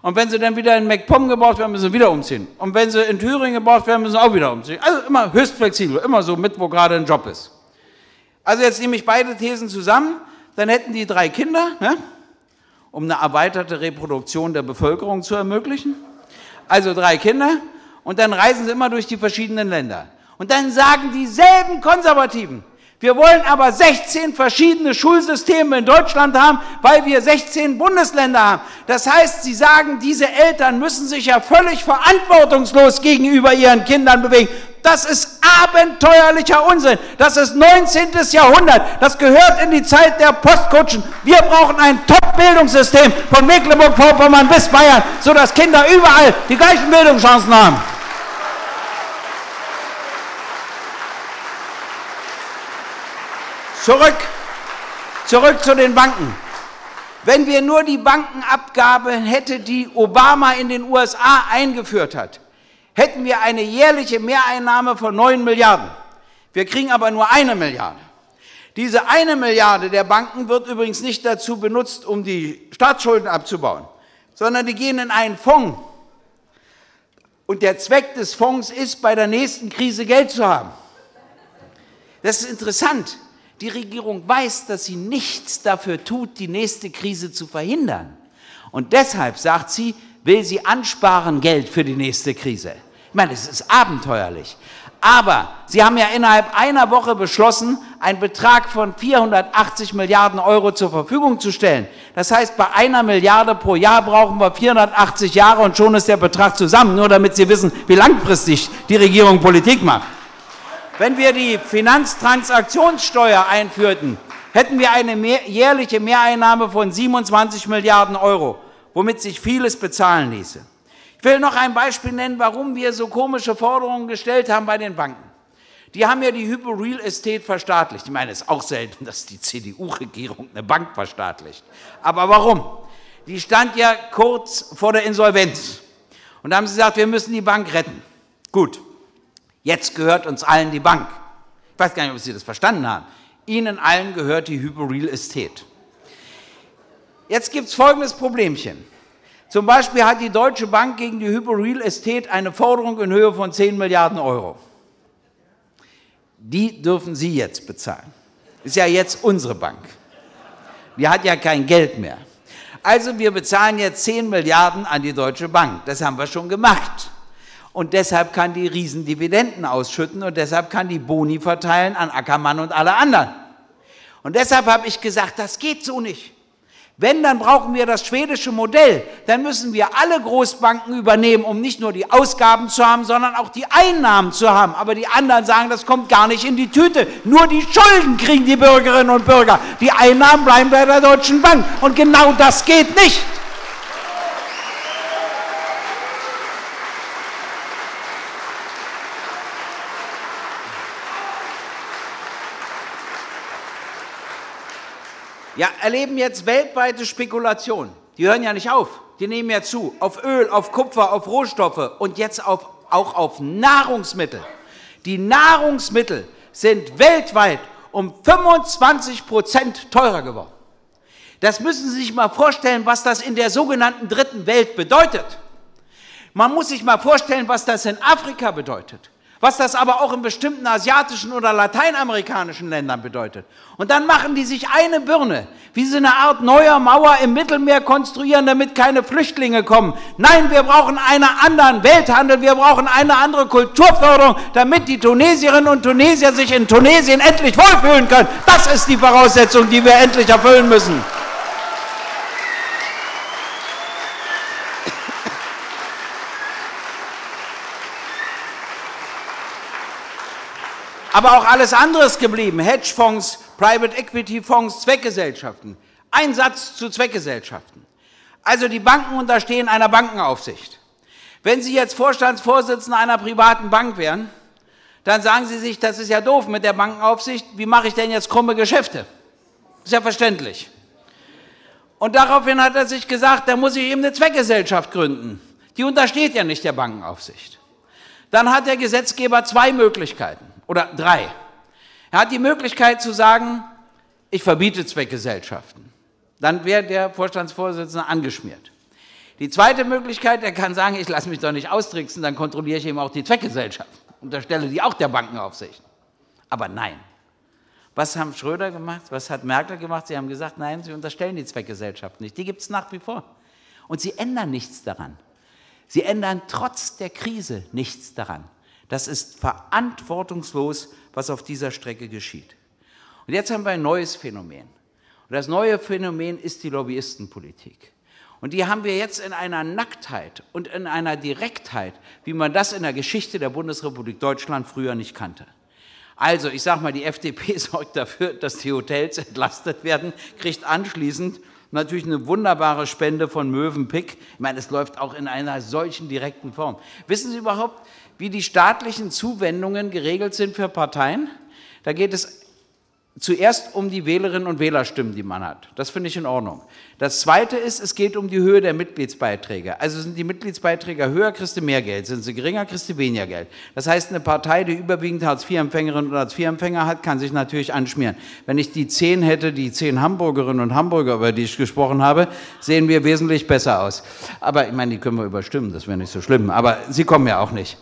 Und wenn sie dann wieder in MacPom gebraucht werden, müssen sie wieder umziehen. Und wenn sie in Thüringen gebraucht werden, müssen sie auch wieder umziehen. Also immer höchst flexibel, immer so mit, wo gerade ein Job ist. Also jetzt nehme ich beide Thesen zusammen dann hätten die drei Kinder, ne, um eine erweiterte Reproduktion der Bevölkerung zu ermöglichen. Also drei Kinder und dann reisen sie immer durch die verschiedenen Länder. Und dann sagen dieselben Konservativen, wir wollen aber 16 verschiedene Schulsysteme in Deutschland haben, weil wir 16 Bundesländer haben. Das heißt, sie sagen, diese Eltern müssen sich ja völlig verantwortungslos gegenüber ihren Kindern bewegen. Das ist abenteuerlicher Unsinn. Das ist 19. Jahrhundert. Das gehört in die Zeit der Postkutschen. Wir brauchen ein Top-Bildungssystem von Mecklenburg-Vorpommern bis Bayern, sodass Kinder überall die gleichen Bildungschancen haben. Zurück, zurück zu den Banken. Wenn wir nur die Bankenabgabe hätte, die Obama in den USA eingeführt hat, hätten wir eine jährliche Mehreinnahme von 9 Milliarden. Wir kriegen aber nur eine Milliarde. Diese eine Milliarde der Banken wird übrigens nicht dazu benutzt, um die Staatsschulden abzubauen, sondern die gehen in einen Fonds. Und der Zweck des Fonds ist, bei der nächsten Krise Geld zu haben. Das ist interessant. Die Regierung weiß, dass sie nichts dafür tut, die nächste Krise zu verhindern. Und deshalb sagt sie, will sie ansparen Geld für die nächste Krise. Meine, es ist abenteuerlich. Aber Sie haben ja innerhalb einer Woche beschlossen, einen Betrag von 480 Milliarden Euro zur Verfügung zu stellen. Das heißt, bei einer Milliarde pro Jahr brauchen wir 480 Jahre und schon ist der Betrag zusammen, nur damit Sie wissen, wie langfristig die Regierung Politik macht. Wenn wir die Finanztransaktionssteuer einführten, hätten wir eine jährliche Mehreinnahme von 27 Milliarden Euro, womit sich vieles bezahlen ließe. Ich will noch ein Beispiel nennen, warum wir so komische Forderungen gestellt haben bei den Banken. Die haben ja die Hypo Real Estate verstaatlicht. Ich meine, es ist auch selten, dass die CDU-Regierung eine Bank verstaatlicht. Aber warum? Die stand ja kurz vor der Insolvenz. Und da haben sie gesagt, wir müssen die Bank retten. Gut. Jetzt gehört uns allen die Bank. Ich weiß gar nicht, ob Sie das verstanden haben. Ihnen allen gehört die Hypo Real Estate. Jetzt gibt es folgendes Problemchen. Zum Beispiel hat die Deutsche Bank gegen die Hypo Real Estate eine Forderung in Höhe von 10 Milliarden Euro. die dürfen Sie jetzt bezahlen. Ist ja jetzt unsere Bank. Die hat ja kein Geld mehr. Also wir bezahlen jetzt 10 Milliarden an die Deutsche Bank. Das haben wir schon gemacht. Und deshalb kann die Riesendividenden ausschütten und deshalb kann die Boni verteilen an Ackermann und alle anderen. Und deshalb habe ich gesagt, das geht so nicht. Wenn, dann brauchen wir das schwedische Modell. Dann müssen wir alle Großbanken übernehmen, um nicht nur die Ausgaben zu haben, sondern auch die Einnahmen zu haben. Aber die anderen sagen, das kommt gar nicht in die Tüte. Nur die Schulden kriegen die Bürgerinnen und Bürger. Die Einnahmen bleiben bei der Deutschen Bank. Und genau das geht nicht. Ja, erleben jetzt weltweite Spekulationen. Die hören ja nicht auf. Die nehmen ja zu. Auf Öl, auf Kupfer, auf Rohstoffe und jetzt auf, auch auf Nahrungsmittel. Die Nahrungsmittel sind weltweit um 25 Prozent teurer geworden. Das müssen Sie sich mal vorstellen, was das in der sogenannten dritten Welt bedeutet. Man muss sich mal vorstellen, was das in Afrika bedeutet was das aber auch in bestimmten asiatischen oder lateinamerikanischen Ländern bedeutet. Und dann machen die sich eine Birne, wie sie eine Art neuer Mauer im Mittelmeer konstruieren, damit keine Flüchtlinge kommen. Nein, wir brauchen einen anderen Welthandel, wir brauchen eine andere Kulturförderung, damit die Tunesierinnen und Tunesier sich in Tunesien endlich wohlfühlen können. Das ist die Voraussetzung, die wir endlich erfüllen müssen. Aber auch alles andere ist geblieben. Hedgefonds, Private Equity Fonds, Zweckgesellschaften. Ein Satz zu Zweckgesellschaften. Also die Banken unterstehen einer Bankenaufsicht. Wenn Sie jetzt Vorstandsvorsitzender einer privaten Bank wären, dann sagen Sie sich, das ist ja doof mit der Bankenaufsicht. Wie mache ich denn jetzt krumme Geschäfte? Ist ja verständlich. Und daraufhin hat er sich gesagt, da muss ich eben eine Zweckgesellschaft gründen. Die untersteht ja nicht der Bankenaufsicht. Dann hat der Gesetzgeber zwei Möglichkeiten oder drei. Er hat die Möglichkeit zu sagen, ich verbiete Zweckgesellschaften. Dann wäre der Vorstandsvorsitzende angeschmiert. Die zweite Möglichkeit, er kann sagen, ich lasse mich doch nicht austricksen, dann kontrolliere ich eben auch die Zweckgesellschaft, unterstelle die auch der Bankenaufsicht. Aber nein. Was haben Schröder gemacht? Was hat Merkel gemacht? Sie haben gesagt, nein, sie unterstellen die Zweckgesellschaft nicht. Die gibt es nach wie vor. Und sie ändern nichts daran. Sie ändern trotz der Krise nichts daran. Das ist verantwortungslos, was auf dieser Strecke geschieht. Und jetzt haben wir ein neues Phänomen. Und das neue Phänomen ist die Lobbyistenpolitik. Und die haben wir jetzt in einer Nacktheit und in einer Direktheit, wie man das in der Geschichte der Bundesrepublik Deutschland früher nicht kannte. Also, ich sage mal, die FDP sorgt dafür, dass die Hotels entlastet werden, kriegt anschließend natürlich eine wunderbare Spende von Mövenpick. Ich meine, es läuft auch in einer solchen direkten Form. Wissen Sie überhaupt, wie die staatlichen Zuwendungen geregelt sind für Parteien. Da geht es zuerst um die Wählerinnen und Wählerstimmen, die man hat. Das finde ich in Ordnung. Das Zweite ist, es geht um die Höhe der Mitgliedsbeiträge. Also sind die Mitgliedsbeiträge höher, kriegst du mehr Geld. Sind sie geringer, kriegst du weniger Geld. Das heißt, eine Partei, die überwiegend Hartz-IV-Empfängerinnen oder Hartz-IV-Empfänger hat, kann sich natürlich anschmieren. Wenn ich die zehn hätte, die zehn Hamburgerinnen und Hamburger, über die ich gesprochen habe, sehen wir wesentlich besser aus. Aber ich meine, die können wir überstimmen, das wäre nicht so schlimm. Aber sie kommen ja auch nicht.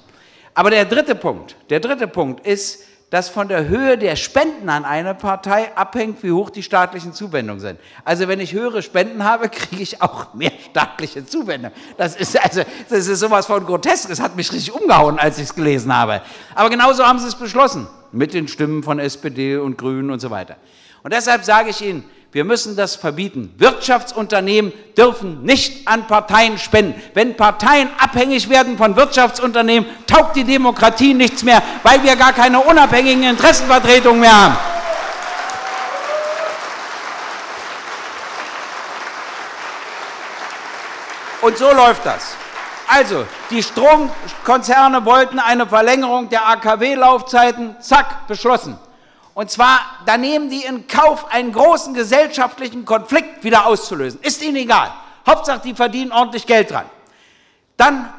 Aber der dritte Punkt, der dritte Punkt ist, dass von der Höhe der Spenden an eine Partei abhängt, wie hoch die staatlichen Zuwendungen sind. Also wenn ich höhere Spenden habe, kriege ich auch mehr staatliche Zuwendungen. Das ist also das ist sowas von grotesk. Das hat mich richtig umgehauen, als ich es gelesen habe. Aber genauso haben sie es beschlossen mit den Stimmen von SPD und Grünen und so weiter. Und deshalb sage ich Ihnen, wir müssen das verbieten. Wirtschaftsunternehmen dürfen nicht an Parteien spenden. Wenn Parteien abhängig werden von Wirtschaftsunternehmen, taugt die Demokratie nichts mehr, weil wir gar keine unabhängigen Interessenvertretungen mehr haben. Und so läuft das. Also, die Stromkonzerne wollten eine Verlängerung der AKW-Laufzeiten, zack, beschlossen. Und zwar, da nehmen die in Kauf, einen großen gesellschaftlichen Konflikt wieder auszulösen. Ist ihnen egal. Hauptsache, die verdienen ordentlich Geld dran. Dann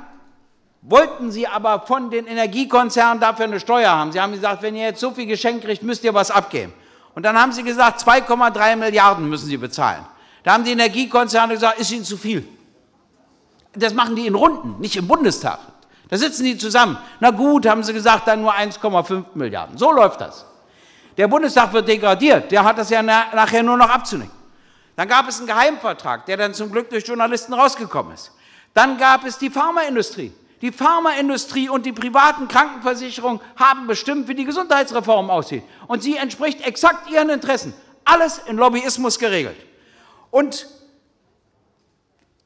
wollten sie aber von den Energiekonzernen dafür eine Steuer haben. Sie haben gesagt, wenn ihr jetzt so viel Geschenk kriegt, müsst ihr was abgeben. Und dann haben sie gesagt, 2,3 Milliarden müssen sie bezahlen. Da haben die Energiekonzerne gesagt, ist ihnen zu viel. Das machen die in Runden, nicht im Bundestag. Da sitzen die zusammen. Na gut, haben sie gesagt, dann nur 1,5 Milliarden. So läuft das. Der Bundestag wird degradiert, der hat das ja nachher nur noch abzunehmen. Dann gab es einen Geheimvertrag, der dann zum Glück durch Journalisten rausgekommen ist. Dann gab es die Pharmaindustrie. Die Pharmaindustrie und die privaten Krankenversicherungen haben bestimmt, wie die Gesundheitsreform aussieht. Und sie entspricht exakt ihren Interessen. Alles in Lobbyismus geregelt. Und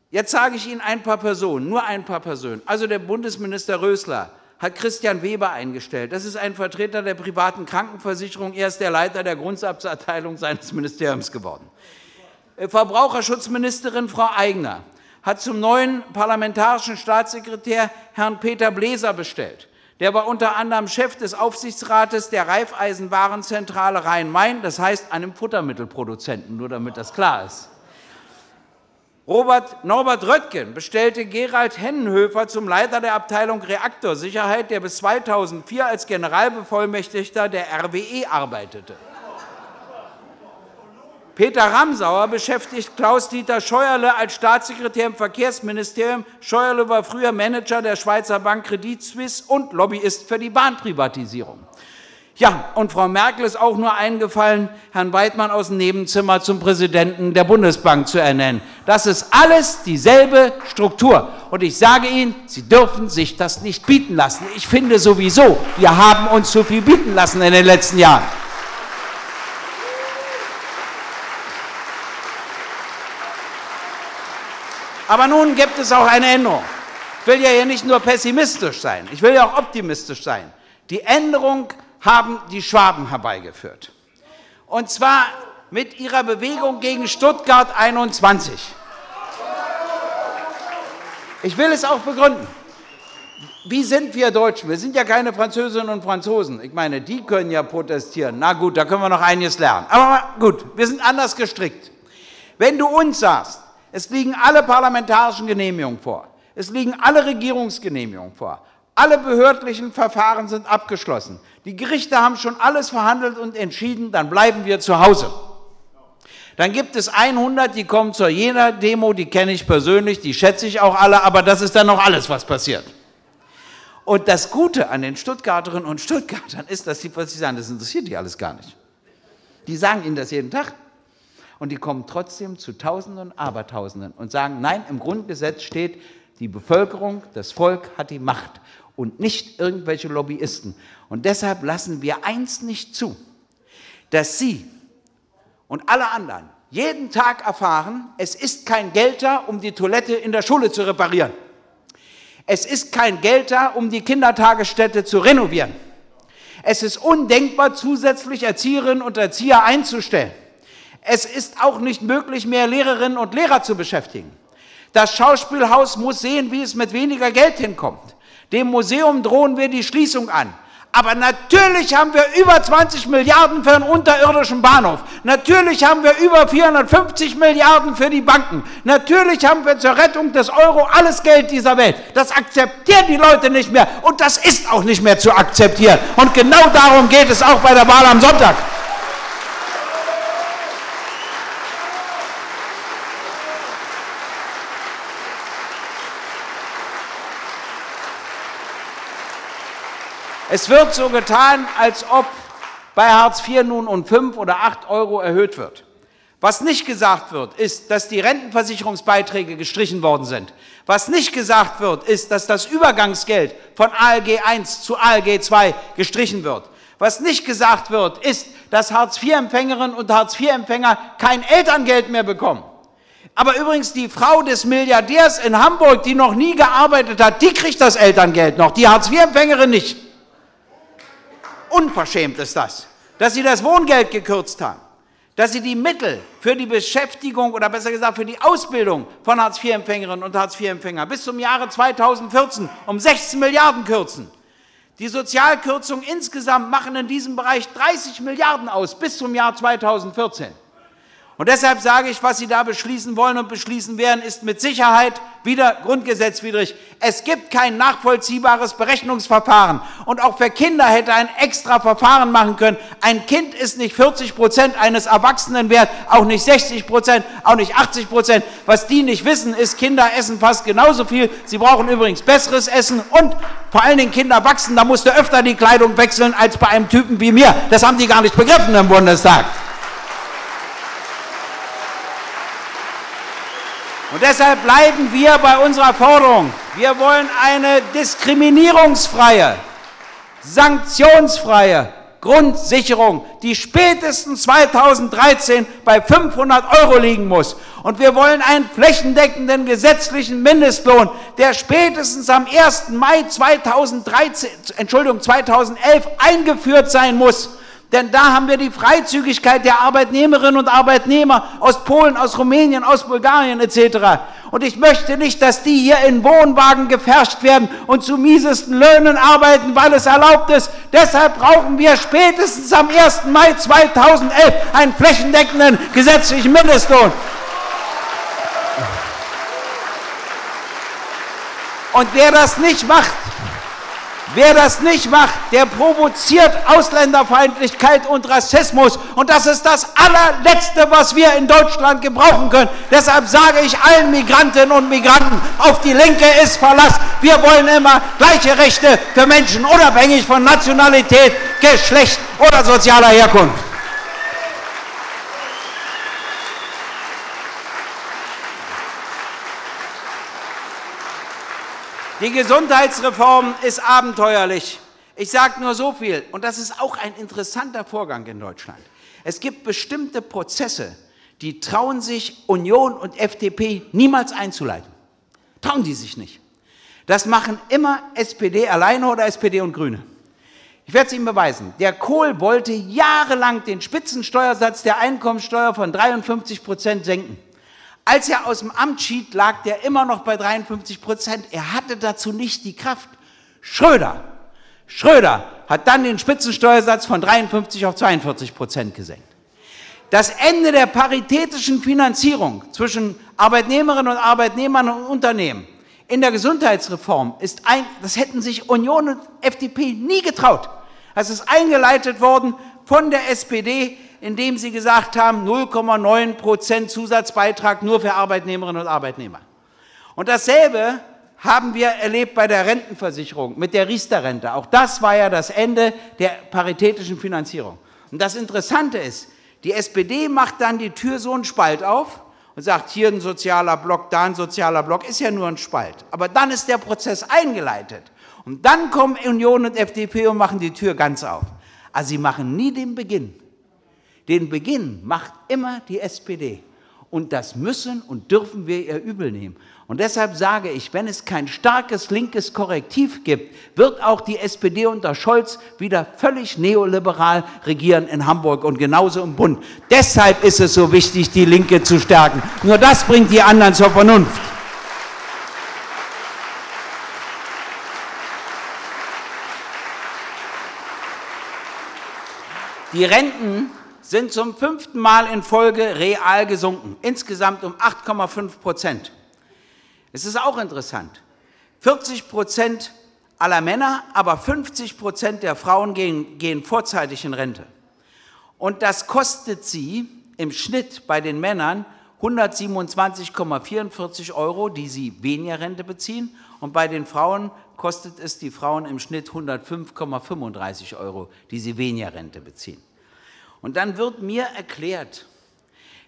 jetzt sage ich Ihnen ein paar Personen, nur ein paar Personen. Also der Bundesminister Rösler hat Christian Weber eingestellt. Das ist ein Vertreter der privaten Krankenversicherung. Er ist der Leiter der Grundsatzabteilung seines Ministeriums geworden. Äh, Verbraucherschutzministerin Frau Eigner hat zum neuen parlamentarischen Staatssekretär Herrn Peter Bläser bestellt. Der war unter anderem Chef des Aufsichtsrates der Reifeisenwarenzentrale Rhein-Main, das heißt einem Futtermittelproduzenten, nur damit das klar ist. Robert Norbert Röttgen bestellte Gerald Hennenhöfer zum Leiter der Abteilung Reaktorsicherheit, der bis 2004 als Generalbevollmächtigter der RWE arbeitete. Peter Ramsauer beschäftigt Klaus-Dieter Scheuerle als Staatssekretär im Verkehrsministerium. Scheuerle war früher Manager der Schweizer Bank Credit Suisse und Lobbyist für die Bahnprivatisierung. Ja, und Frau Merkel ist auch nur eingefallen, Herrn Weidmann aus dem Nebenzimmer zum Präsidenten der Bundesbank zu ernennen. Das ist alles dieselbe Struktur. Und ich sage Ihnen, Sie dürfen sich das nicht bieten lassen. Ich finde sowieso, wir haben uns zu viel bieten lassen in den letzten Jahren. Aber nun gibt es auch eine Änderung. Ich will ja hier nicht nur pessimistisch sein, ich will ja auch optimistisch sein. Die Änderung haben die Schwaben herbeigeführt. Und zwar mit ihrer Bewegung gegen Stuttgart 21. Ich will es auch begründen. Wie sind wir Deutschen? Wir sind ja keine Französinnen und Franzosen. Ich meine, die können ja protestieren. Na gut, da können wir noch einiges lernen. Aber gut, wir sind anders gestrickt. Wenn du uns sagst, es liegen alle parlamentarischen Genehmigungen vor. Es liegen alle Regierungsgenehmigungen vor. Alle behördlichen Verfahren sind abgeschlossen. Die Gerichte haben schon alles verhandelt und entschieden, dann bleiben wir zu Hause. Dann gibt es 100, die kommen zur Jena-Demo, die kenne ich persönlich, die schätze ich auch alle, aber das ist dann noch alles, was passiert. Und das Gute an den Stuttgarterinnen und Stuttgartern ist, dass sie plötzlich sagen, das interessiert die alles gar nicht. Die sagen ihnen das jeden Tag und die kommen trotzdem zu Tausenden und Abertausenden und sagen, nein, im Grundgesetz steht, die Bevölkerung, das Volk hat die Macht und nicht irgendwelche Lobbyisten. Und deshalb lassen wir eins nicht zu, dass Sie und alle anderen jeden Tag erfahren, es ist kein Geld da, um die Toilette in der Schule zu reparieren. Es ist kein Geld da, um die Kindertagesstätte zu renovieren. Es ist undenkbar, zusätzlich Erzieherinnen und Erzieher einzustellen. Es ist auch nicht möglich, mehr Lehrerinnen und Lehrer zu beschäftigen. Das Schauspielhaus muss sehen, wie es mit weniger Geld hinkommt. Dem Museum drohen wir die Schließung an. Aber natürlich haben wir über 20 Milliarden für einen unterirdischen Bahnhof. Natürlich haben wir über 450 Milliarden für die Banken. Natürlich haben wir zur Rettung des Euro alles Geld dieser Welt. Das akzeptieren die Leute nicht mehr. Und das ist auch nicht mehr zu akzeptieren. Und genau darum geht es auch bei der Wahl am Sonntag. Es wird so getan, als ob bei Hartz IV nun um 5 oder 8 Euro erhöht wird. Was nicht gesagt wird, ist, dass die Rentenversicherungsbeiträge gestrichen worden sind. Was nicht gesagt wird, ist, dass das Übergangsgeld von ALG I zu ALG II gestrichen wird. Was nicht gesagt wird, ist, dass Hartz-IV-Empfängerinnen und Hartz-IV-Empfänger kein Elterngeld mehr bekommen. Aber übrigens die Frau des Milliardärs in Hamburg, die noch nie gearbeitet hat, die kriegt das Elterngeld noch, die Hartz-IV-Empfängerin nicht unverschämt ist das, dass Sie das Wohngeld gekürzt haben, dass Sie die Mittel für die Beschäftigung oder besser gesagt für die Ausbildung von Hartz-IV-Empfängerinnen und Hartz-IV-Empfängern bis zum Jahre 2014 um 16 Milliarden kürzen. Die Sozialkürzungen insgesamt machen in diesem Bereich 30 Milliarden aus bis zum Jahr 2014. Und deshalb sage ich, was Sie da beschließen wollen und beschließen werden, ist mit Sicherheit wieder grundgesetzwidrig. Es gibt kein nachvollziehbares Berechnungsverfahren. Und auch für Kinder hätte ein extra Verfahren machen können. Ein Kind ist nicht 40 Prozent eines Erwachsenen wert, auch nicht 60 Prozent, auch nicht 80 Prozent. Was die nicht wissen, ist, Kinder essen fast genauso viel. Sie brauchen übrigens besseres Essen und vor allen Dingen Kinder wachsen. Da musst du öfter die Kleidung wechseln als bei einem Typen wie mir. Das haben die gar nicht begriffen im Bundestag. Und deshalb bleiben wir bei unserer Forderung. Wir wollen eine diskriminierungsfreie, sanktionsfreie Grundsicherung, die spätestens 2013 bei 500 Euro liegen muss. Und wir wollen einen flächendeckenden gesetzlichen Mindestlohn, der spätestens am 1. Mai 2013, Entschuldigung, 2011 eingeführt sein muss. Denn da haben wir die Freizügigkeit der Arbeitnehmerinnen und Arbeitnehmer aus Polen, aus Rumänien, aus Bulgarien etc. Und ich möchte nicht, dass die hier in Wohnwagen gefärscht werden und zu miesesten Löhnen arbeiten, weil es erlaubt ist. Deshalb brauchen wir spätestens am 1. Mai 2011 einen flächendeckenden gesetzlichen Mindestlohn. Und wer das nicht macht, Wer das nicht macht, der provoziert Ausländerfeindlichkeit und Rassismus. Und das ist das allerletzte, was wir in Deutschland gebrauchen können. Deshalb sage ich allen Migrantinnen und Migranten, auf die Linke ist Verlass. Wir wollen immer gleiche Rechte für Menschen, unabhängig von Nationalität, Geschlecht oder sozialer Herkunft. Die Gesundheitsreform ist abenteuerlich. Ich sage nur so viel, und das ist auch ein interessanter Vorgang in Deutschland. Es gibt bestimmte Prozesse, die trauen sich Union und FDP niemals einzuleiten. Trauen die sich nicht. Das machen immer SPD alleine oder SPD und Grüne. Ich werde es Ihnen beweisen. Der Kohl wollte jahrelang den Spitzensteuersatz der Einkommensteuer von 53 Prozent senken. Als er aus dem Amt schied, lag der immer noch bei 53 Prozent. Er hatte dazu nicht die Kraft. Schröder, Schröder hat dann den Spitzensteuersatz von 53 auf 42 Prozent gesenkt. Das Ende der paritätischen Finanzierung zwischen Arbeitnehmerinnen und Arbeitnehmern und Unternehmen in der Gesundheitsreform ist ein, das hätten sich Union und FDP nie getraut. Das ist eingeleitet worden von der SPD indem Sie gesagt haben, 0,9 Prozent Zusatzbeitrag nur für Arbeitnehmerinnen und Arbeitnehmer. Und dasselbe haben wir erlebt bei der Rentenversicherung mit der Riester-Rente. Auch das war ja das Ende der paritätischen Finanzierung. Und das Interessante ist, die SPD macht dann die Tür so einen Spalt auf und sagt, hier ein sozialer Block, da ein sozialer Block, ist ja nur ein Spalt. Aber dann ist der Prozess eingeleitet. Und dann kommen Union und FDP und machen die Tür ganz auf. Also sie machen nie den Beginn. Den Beginn macht immer die SPD. Und das müssen und dürfen wir ihr übel nehmen. Und deshalb sage ich, wenn es kein starkes linkes Korrektiv gibt, wird auch die SPD unter Scholz wieder völlig neoliberal regieren in Hamburg und genauso im Bund. Deshalb ist es so wichtig, die Linke zu stärken. Nur das bringt die anderen zur Vernunft. Die Renten sind zum fünften Mal in Folge real gesunken, insgesamt um 8,5 Prozent. Es ist auch interessant. 40 Prozent aller Männer, aber 50 Prozent der Frauen gehen, gehen vorzeitig in Rente. Und das kostet sie im Schnitt bei den Männern 127,44 Euro, die sie weniger Rente beziehen. Und bei den Frauen kostet es die Frauen im Schnitt 105,35 Euro, die sie weniger Rente beziehen. Und dann wird mir erklärt,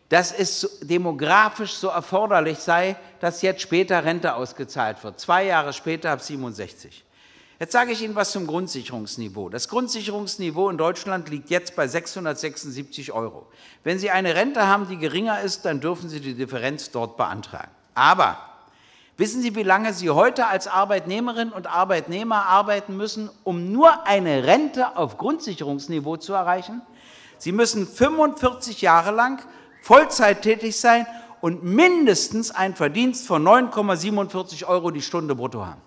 dass es demografisch so erforderlich sei, dass jetzt später Rente ausgezahlt wird. Zwei Jahre später ab 67. Jetzt sage ich Ihnen was zum Grundsicherungsniveau. Das Grundsicherungsniveau in Deutschland liegt jetzt bei 676 Euro. Wenn Sie eine Rente haben, die geringer ist, dann dürfen Sie die Differenz dort beantragen. Aber wissen Sie, wie lange Sie heute als Arbeitnehmerin und Arbeitnehmer arbeiten müssen, um nur eine Rente auf Grundsicherungsniveau zu erreichen? Sie müssen 45 Jahre lang Vollzeit tätig sein und mindestens einen Verdienst von 9,47 Euro die Stunde brutto haben.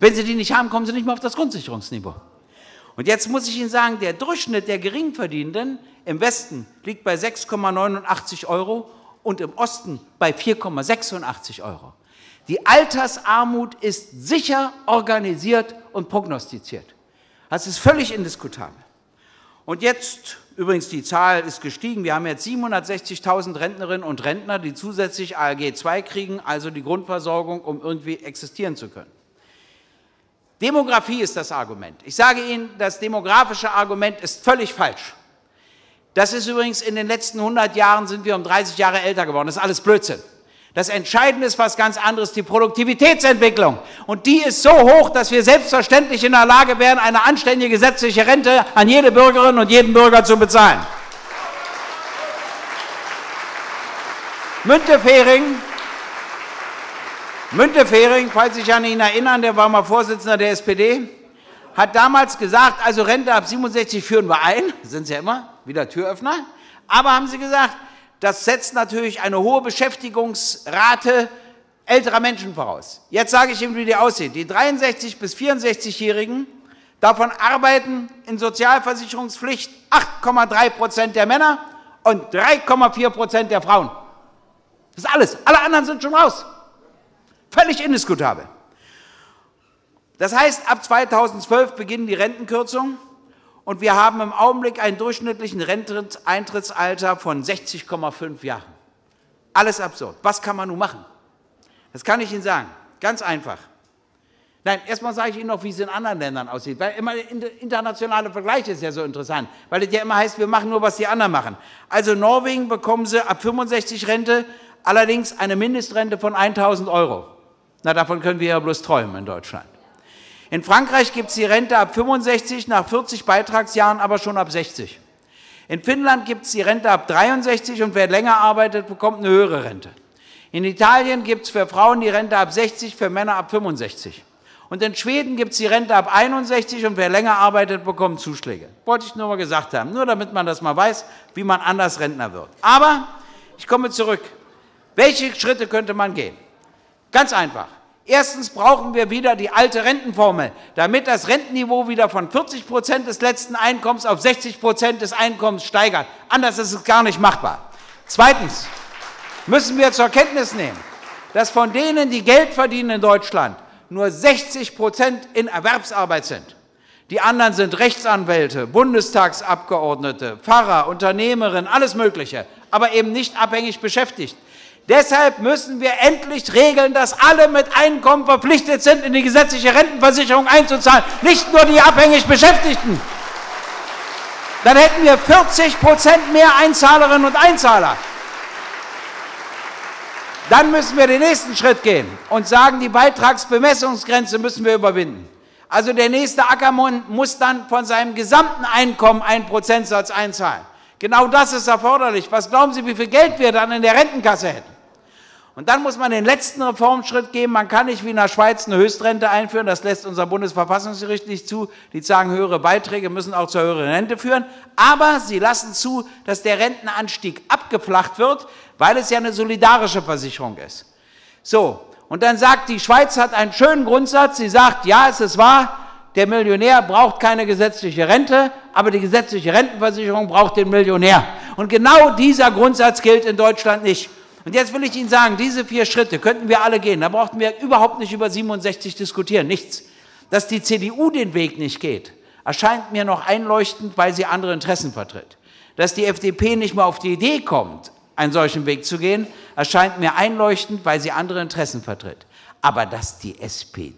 Wenn Sie die nicht haben, kommen Sie nicht mehr auf das Grundsicherungsniveau. Und jetzt muss ich Ihnen sagen, der Durchschnitt der Geringverdienenden im Westen liegt bei 6,89 Euro und im Osten bei 4,86 Euro. Die Altersarmut ist sicher organisiert und prognostiziert. Das ist völlig indiskutabel. Und jetzt, übrigens, die Zahl ist gestiegen. Wir haben jetzt 760.000 Rentnerinnen und Rentner, die zusätzlich ALG II kriegen, also die Grundversorgung, um irgendwie existieren zu können. Demografie ist das Argument. Ich sage Ihnen, das demografische Argument ist völlig falsch. Das ist übrigens in den letzten 100 Jahren sind wir um 30 Jahre älter geworden. Das ist alles Blödsinn. Das Entscheidende ist was ganz anderes, die Produktivitätsentwicklung. Und die ist so hoch, dass wir selbstverständlich in der Lage wären, eine anständige gesetzliche Rente an jede Bürgerin und jeden Bürger zu bezahlen. Müntefering, Müntefering, falls sich an ihn erinnern, der war mal Vorsitzender der SPD, hat damals gesagt, also Rente ab 67 führen wir ein, sind Sie ja immer, wieder Türöffner, aber haben Sie gesagt, das setzt natürlich eine hohe Beschäftigungsrate älterer Menschen voraus. Jetzt sage ich Ihnen, wie die aussieht. Die 63- bis 64-Jährigen, davon arbeiten in Sozialversicherungspflicht 8,3 Prozent der Männer und 3,4 Prozent der Frauen. Das ist alles. Alle anderen sind schon raus. Völlig indiskutabel. Das heißt, ab 2012 beginnen die Rentenkürzungen und wir haben im Augenblick einen durchschnittlichen Renteneintrittsalter von 60,5 Jahren. Alles absurd. Was kann man nun machen? Das kann ich Ihnen sagen. Ganz einfach. Nein, erstmal sage ich Ihnen noch, wie es in anderen Ländern aussieht. Weil immer internationale Vergleiche ist ja so interessant. Weil es ja immer heißt, wir machen nur, was die anderen machen. Also Norwegen bekommen sie ab 65 Rente, allerdings eine Mindestrente von 1000 Euro. Na, davon können wir ja bloß träumen in Deutschland. In Frankreich gibt es die Rente ab 65, nach 40 Beitragsjahren aber schon ab 60. In Finnland gibt es die Rente ab 63 und wer länger arbeitet, bekommt eine höhere Rente. In Italien gibt es für Frauen die Rente ab 60, für Männer ab 65. Und in Schweden gibt es die Rente ab 61 und wer länger arbeitet, bekommt Zuschläge. Wollte ich nur mal gesagt haben, nur damit man das mal weiß, wie man anders Rentner wird. Aber ich komme zurück. Welche Schritte könnte man gehen? Ganz einfach. Erstens brauchen wir wieder die alte Rentenformel, damit das Rentenniveau wieder von 40 Prozent des letzten Einkommens auf 60 Prozent des Einkommens steigert. Anders ist es gar nicht machbar. Zweitens müssen wir zur Kenntnis nehmen, dass von denen, die Geld verdienen in Deutschland, nur 60 Prozent in Erwerbsarbeit sind. Die anderen sind Rechtsanwälte, Bundestagsabgeordnete, Pfarrer, Unternehmerinnen, alles Mögliche, aber eben nicht abhängig beschäftigt. Deshalb müssen wir endlich regeln, dass alle mit Einkommen verpflichtet sind, in die gesetzliche Rentenversicherung einzuzahlen, nicht nur die abhängig Beschäftigten. Dann hätten wir 40 Prozent mehr Einzahlerinnen und Einzahler. Dann müssen wir den nächsten Schritt gehen und sagen, die Beitragsbemessungsgrenze müssen wir überwinden. Also der nächste Ackermann muss dann von seinem gesamten Einkommen einen Prozentsatz einzahlen. Genau das ist erforderlich. Was glauben Sie, wie viel Geld wir dann in der Rentenkasse hätten? Und dann muss man den letzten Reformschritt gehen. Man kann nicht wie in der Schweiz eine Höchstrente einführen. Das lässt unser Bundesverfassungsgericht nicht zu. Die sagen, höhere Beiträge müssen auch zur höheren Rente führen. Aber sie lassen zu, dass der Rentenanstieg abgeflacht wird, weil es ja eine solidarische Versicherung ist. So. Und dann sagt, die Schweiz hat einen schönen Grundsatz. Sie sagt, ja, es ist wahr, der Millionär braucht keine gesetzliche Rente, aber die gesetzliche Rentenversicherung braucht den Millionär. Und genau dieser Grundsatz gilt in Deutschland nicht. Und jetzt will ich Ihnen sagen, diese vier Schritte könnten wir alle gehen. Da brauchten wir überhaupt nicht über 67 diskutieren, nichts. Dass die CDU den Weg nicht geht, erscheint mir noch einleuchtend, weil sie andere Interessen vertritt. Dass die FDP nicht mal auf die Idee kommt, einen solchen Weg zu gehen, erscheint mir einleuchtend, weil sie andere Interessen vertritt. Aber dass die SPD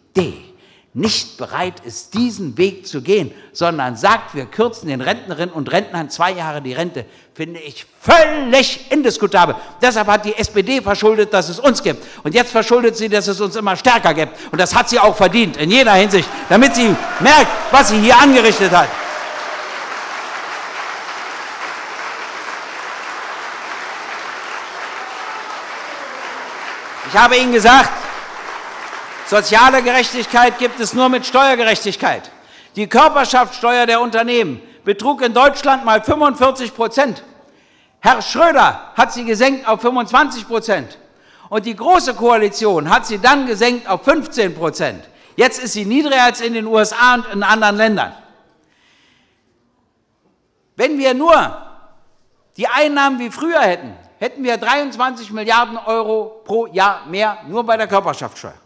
nicht bereit ist, diesen Weg zu gehen, sondern sagt, wir kürzen den Rentnerinnen und Rentnern zwei Jahre die Rente, finde ich völlig indiskutabel. Deshalb hat die SPD verschuldet, dass es uns gibt. Und jetzt verschuldet sie, dass es uns immer stärker gibt. Und das hat sie auch verdient, in jeder Hinsicht, damit sie merkt, was sie hier angerichtet hat. Ich habe Ihnen gesagt, Soziale Gerechtigkeit gibt es nur mit Steuergerechtigkeit. Die Körperschaftssteuer der Unternehmen betrug in Deutschland mal 45 Prozent. Herr Schröder hat sie gesenkt auf 25 Prozent. Und die Große Koalition hat sie dann gesenkt auf 15 Prozent. Jetzt ist sie niedriger als in den USA und in anderen Ländern. Wenn wir nur die Einnahmen wie früher hätten, hätten wir 23 Milliarden Euro pro Jahr mehr nur bei der Körperschaftssteuer.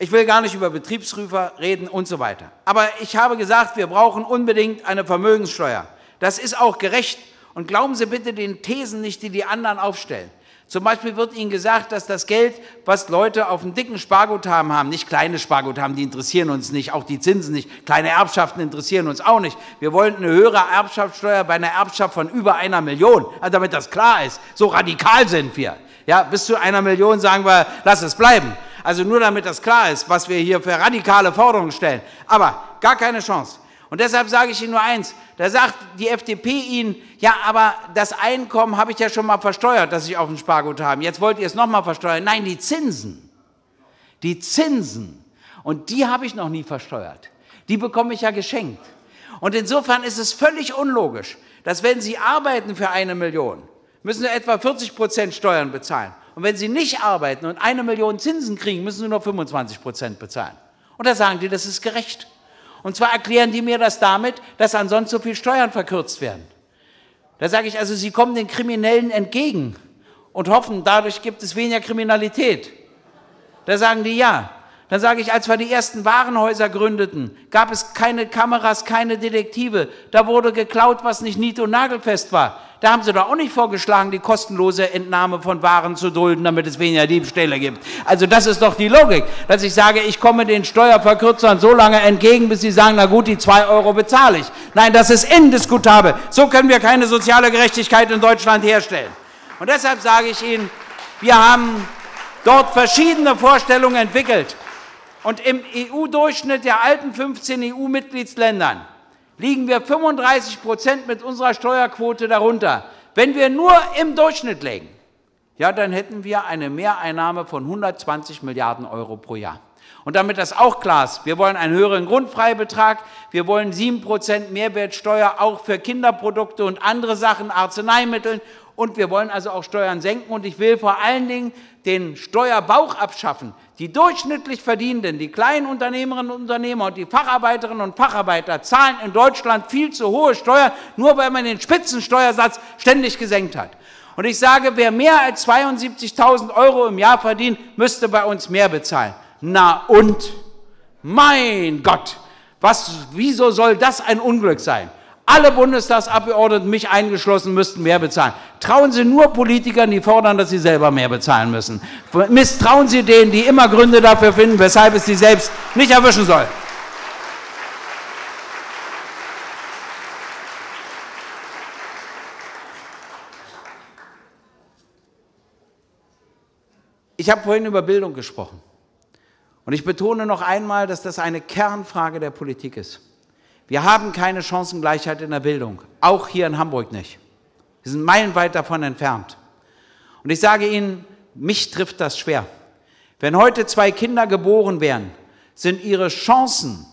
Ich will gar nicht über Betriebsprüfer reden und so weiter. Aber ich habe gesagt, wir brauchen unbedingt eine Vermögenssteuer. Das ist auch gerecht. Und glauben Sie bitte den Thesen nicht, die die anderen aufstellen. Zum Beispiel wird Ihnen gesagt, dass das Geld, was Leute auf einem dicken Sparguthaben haben, nicht kleine Sparguthaben, die interessieren uns nicht, auch die Zinsen nicht, kleine Erbschaften interessieren uns auch nicht. Wir wollen eine höhere Erbschaftssteuer bei einer Erbschaft von über einer Million, also damit das klar ist. So radikal sind wir. Ja, bis zu einer Million sagen wir, lass es bleiben. Also nur damit das klar ist, was wir hier für radikale Forderungen stellen. Aber gar keine Chance. Und deshalb sage ich Ihnen nur eins, da sagt die FDP Ihnen, ja, aber das Einkommen habe ich ja schon mal versteuert, das Sie auf dem Spargut haben. Jetzt wollt ihr es nochmal versteuern. Nein, die Zinsen. Die Zinsen. Und die habe ich noch nie versteuert. Die bekomme ich ja geschenkt. Und insofern ist es völlig unlogisch, dass wenn Sie arbeiten für eine Million, müssen Sie etwa 40 Prozent Steuern bezahlen. Und wenn Sie nicht arbeiten und eine Million Zinsen kriegen, müssen Sie nur 25 Prozent bezahlen. Und da sagen die, das ist gerecht. Und zwar erklären die mir das damit, dass ansonsten so viel Steuern verkürzt werden. Da sage ich also, sie kommen den Kriminellen entgegen und hoffen, dadurch gibt es weniger Kriminalität. Da sagen die ja. Dann sage ich, als wir die ersten Warenhäuser gründeten, gab es keine Kameras, keine Detektive. Da wurde geklaut, was nicht nied- und nagelfest war. Da haben sie doch auch nicht vorgeschlagen, die kostenlose Entnahme von Waren zu dulden, damit es weniger Diebstähle gibt. Also das ist doch die Logik, dass ich sage, ich komme den Steuerverkürzern so lange entgegen, bis sie sagen, na gut, die zwei Euro bezahle ich. Nein, das ist indiskutabel. So können wir keine soziale Gerechtigkeit in Deutschland herstellen. Und deshalb sage ich Ihnen, wir haben dort verschiedene Vorstellungen entwickelt. Und im EU-Durchschnitt der alten 15 EU-Mitgliedsländern liegen wir 35 Prozent mit unserer Steuerquote darunter. Wenn wir nur im Durchschnitt legen, ja, dann hätten wir eine Mehreinnahme von 120 Milliarden Euro pro Jahr. Und damit das auch klar ist, wir wollen einen höheren Grundfreibetrag, wir wollen 7% Mehrwertsteuer auch für Kinderprodukte und andere Sachen, Arzneimitteln und wir wollen also auch Steuern senken und ich will vor allen Dingen den Steuerbauch abschaffen. Die durchschnittlich Verdienenden, die kleinen Unternehmerinnen und Unternehmer und die Facharbeiterinnen und Facharbeiter zahlen in Deutschland viel zu hohe Steuern, nur weil man den Spitzensteuersatz ständig gesenkt hat. Und ich sage, wer mehr als 72.000 Euro im Jahr verdient, müsste bei uns mehr bezahlen. Na und? Mein Gott, was, wieso soll das ein Unglück sein? Alle Bundestagsabgeordneten, mich eingeschlossen, müssten mehr bezahlen. Trauen Sie nur Politikern, die fordern, dass sie selber mehr bezahlen müssen. Misstrauen Sie denen, die immer Gründe dafür finden, weshalb es sie selbst nicht erwischen soll. Ich habe vorhin über Bildung gesprochen. Und ich betone noch einmal, dass das eine Kernfrage der Politik ist. Wir haben keine Chancengleichheit in der Bildung, auch hier in Hamburg nicht. Wir sind meilenweit davon entfernt. Und ich sage Ihnen, mich trifft das schwer. Wenn heute zwei Kinder geboren werden, sind ihre Chancen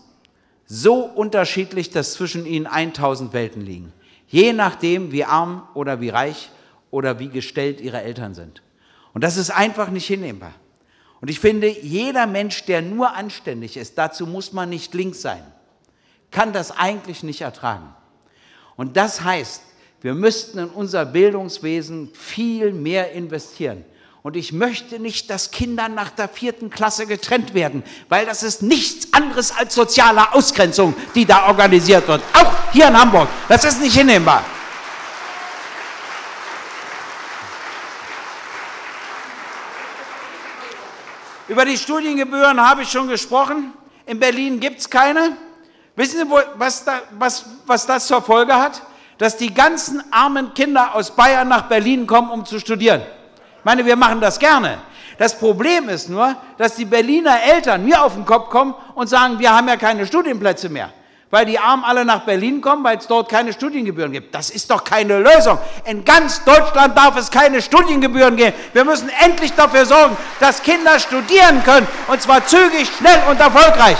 so unterschiedlich, dass zwischen ihnen 1000 Welten liegen. Je nachdem, wie arm oder wie reich oder wie gestellt ihre Eltern sind. Und das ist einfach nicht hinnehmbar. Und ich finde, jeder Mensch, der nur anständig ist, dazu muss man nicht links sein kann das eigentlich nicht ertragen. Und das heißt, wir müssten in unser Bildungswesen viel mehr investieren. Und ich möchte nicht, dass Kinder nach der vierten Klasse getrennt werden, weil das ist nichts anderes als soziale Ausgrenzung, die da organisiert wird. Auch hier in Hamburg. Das ist nicht hinnehmbar. Über die Studiengebühren habe ich schon gesprochen. In Berlin gibt es keine. Wissen Sie, was, da, was, was das zur Folge hat? Dass die ganzen armen Kinder aus Bayern nach Berlin kommen, um zu studieren. Ich meine, wir machen das gerne. Das Problem ist nur, dass die Berliner Eltern mir auf den Kopf kommen und sagen, wir haben ja keine Studienplätze mehr. Weil die Armen alle nach Berlin kommen, weil es dort keine Studiengebühren gibt. Das ist doch keine Lösung. In ganz Deutschland darf es keine Studiengebühren geben. Wir müssen endlich dafür sorgen, dass Kinder studieren können. Und zwar zügig, schnell und erfolgreich.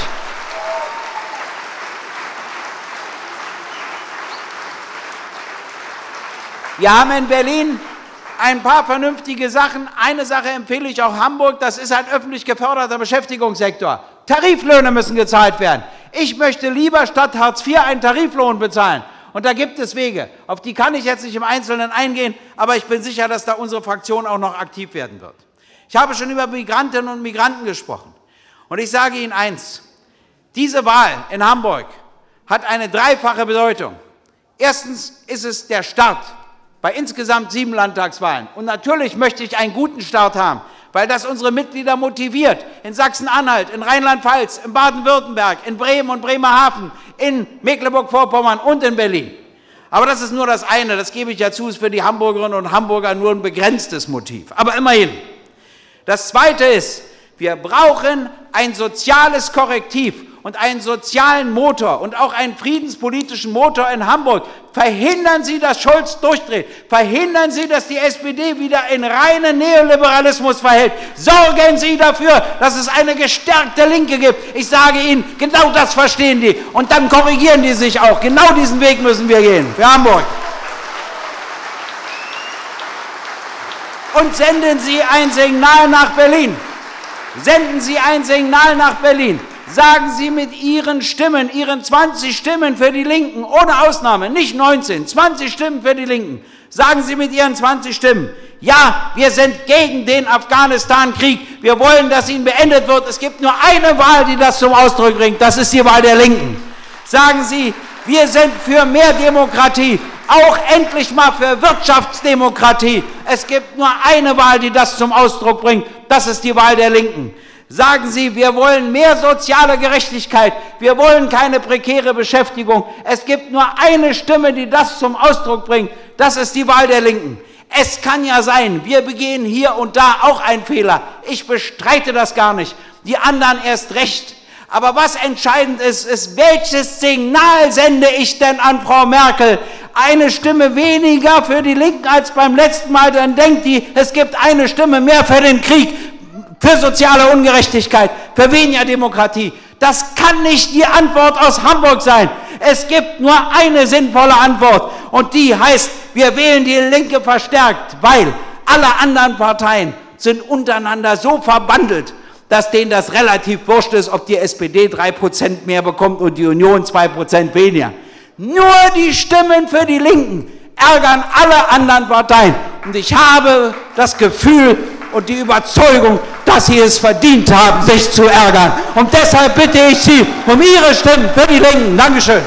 Wir haben in Berlin ein paar vernünftige Sachen. Eine Sache empfehle ich auch Hamburg, das ist ein öffentlich geförderter Beschäftigungssektor. Tariflöhne müssen gezahlt werden. Ich möchte lieber statt Hartz IV einen Tariflohn bezahlen. Und da gibt es Wege. Auf die kann ich jetzt nicht im Einzelnen eingehen, aber ich bin sicher, dass da unsere Fraktion auch noch aktiv werden wird. Ich habe schon über Migrantinnen und Migranten gesprochen. Und ich sage Ihnen eins. Diese Wahl in Hamburg hat eine dreifache Bedeutung. Erstens ist es der Start bei insgesamt sieben Landtagswahlen. Und natürlich möchte ich einen guten Start haben, weil das unsere Mitglieder motiviert. In Sachsen-Anhalt, in Rheinland-Pfalz, in Baden-Württemberg, in Bremen und Bremerhaven, in Mecklenburg-Vorpommern und in Berlin. Aber das ist nur das eine, das gebe ich ja zu, ist für die Hamburgerinnen und Hamburger nur ein begrenztes Motiv. Aber immerhin. Das zweite ist, wir brauchen ein soziales Korrektiv und einen sozialen Motor und auch einen friedenspolitischen Motor in Hamburg. Verhindern Sie, dass Scholz durchdreht. Verhindern Sie, dass die SPD wieder in reinen Neoliberalismus verhält. Sorgen Sie dafür, dass es eine gestärkte Linke gibt. Ich sage Ihnen, genau das verstehen die. Und dann korrigieren die sich auch. Genau diesen Weg müssen wir gehen. Für Hamburg. Und senden Sie ein Signal nach Berlin. Senden Sie ein Signal nach Berlin. Sagen Sie mit Ihren Stimmen, Ihren 20 Stimmen für die Linken, ohne Ausnahme, nicht 19, 20 Stimmen für die Linken, sagen Sie mit Ihren 20 Stimmen, ja, wir sind gegen den Afghanistan-Krieg, wir wollen, dass ihn beendet wird. Es gibt nur eine Wahl, die das zum Ausdruck bringt, das ist die Wahl der Linken. Sagen Sie, wir sind für mehr Demokratie, auch endlich mal für Wirtschaftsdemokratie. Es gibt nur eine Wahl, die das zum Ausdruck bringt, das ist die Wahl der Linken. Sagen Sie, wir wollen mehr soziale Gerechtigkeit, wir wollen keine prekäre Beschäftigung. Es gibt nur eine Stimme, die das zum Ausdruck bringt, das ist die Wahl der Linken. Es kann ja sein, wir begehen hier und da auch einen Fehler. Ich bestreite das gar nicht. Die anderen erst recht. Aber was entscheidend ist, ist, welches Signal sende ich denn an Frau Merkel? Eine Stimme weniger für die Linken als beim letzten Mal, dann denkt die, es gibt eine Stimme mehr für den Krieg für soziale Ungerechtigkeit, für weniger Demokratie. Das kann nicht die Antwort aus Hamburg sein. Es gibt nur eine sinnvolle Antwort und die heißt, wir wählen die Linke verstärkt, weil alle anderen Parteien sind untereinander so verbandelt, dass denen das relativ wurscht ist, ob die SPD drei Prozent mehr bekommt und die Union zwei Prozent weniger. Nur die Stimmen für die Linken ärgern alle anderen Parteien. Und ich habe das Gefühl, und die Überzeugung, dass sie es verdient haben, sich zu ärgern. Und deshalb bitte ich Sie um Ihre Stimmen für die Linken. Dankeschön.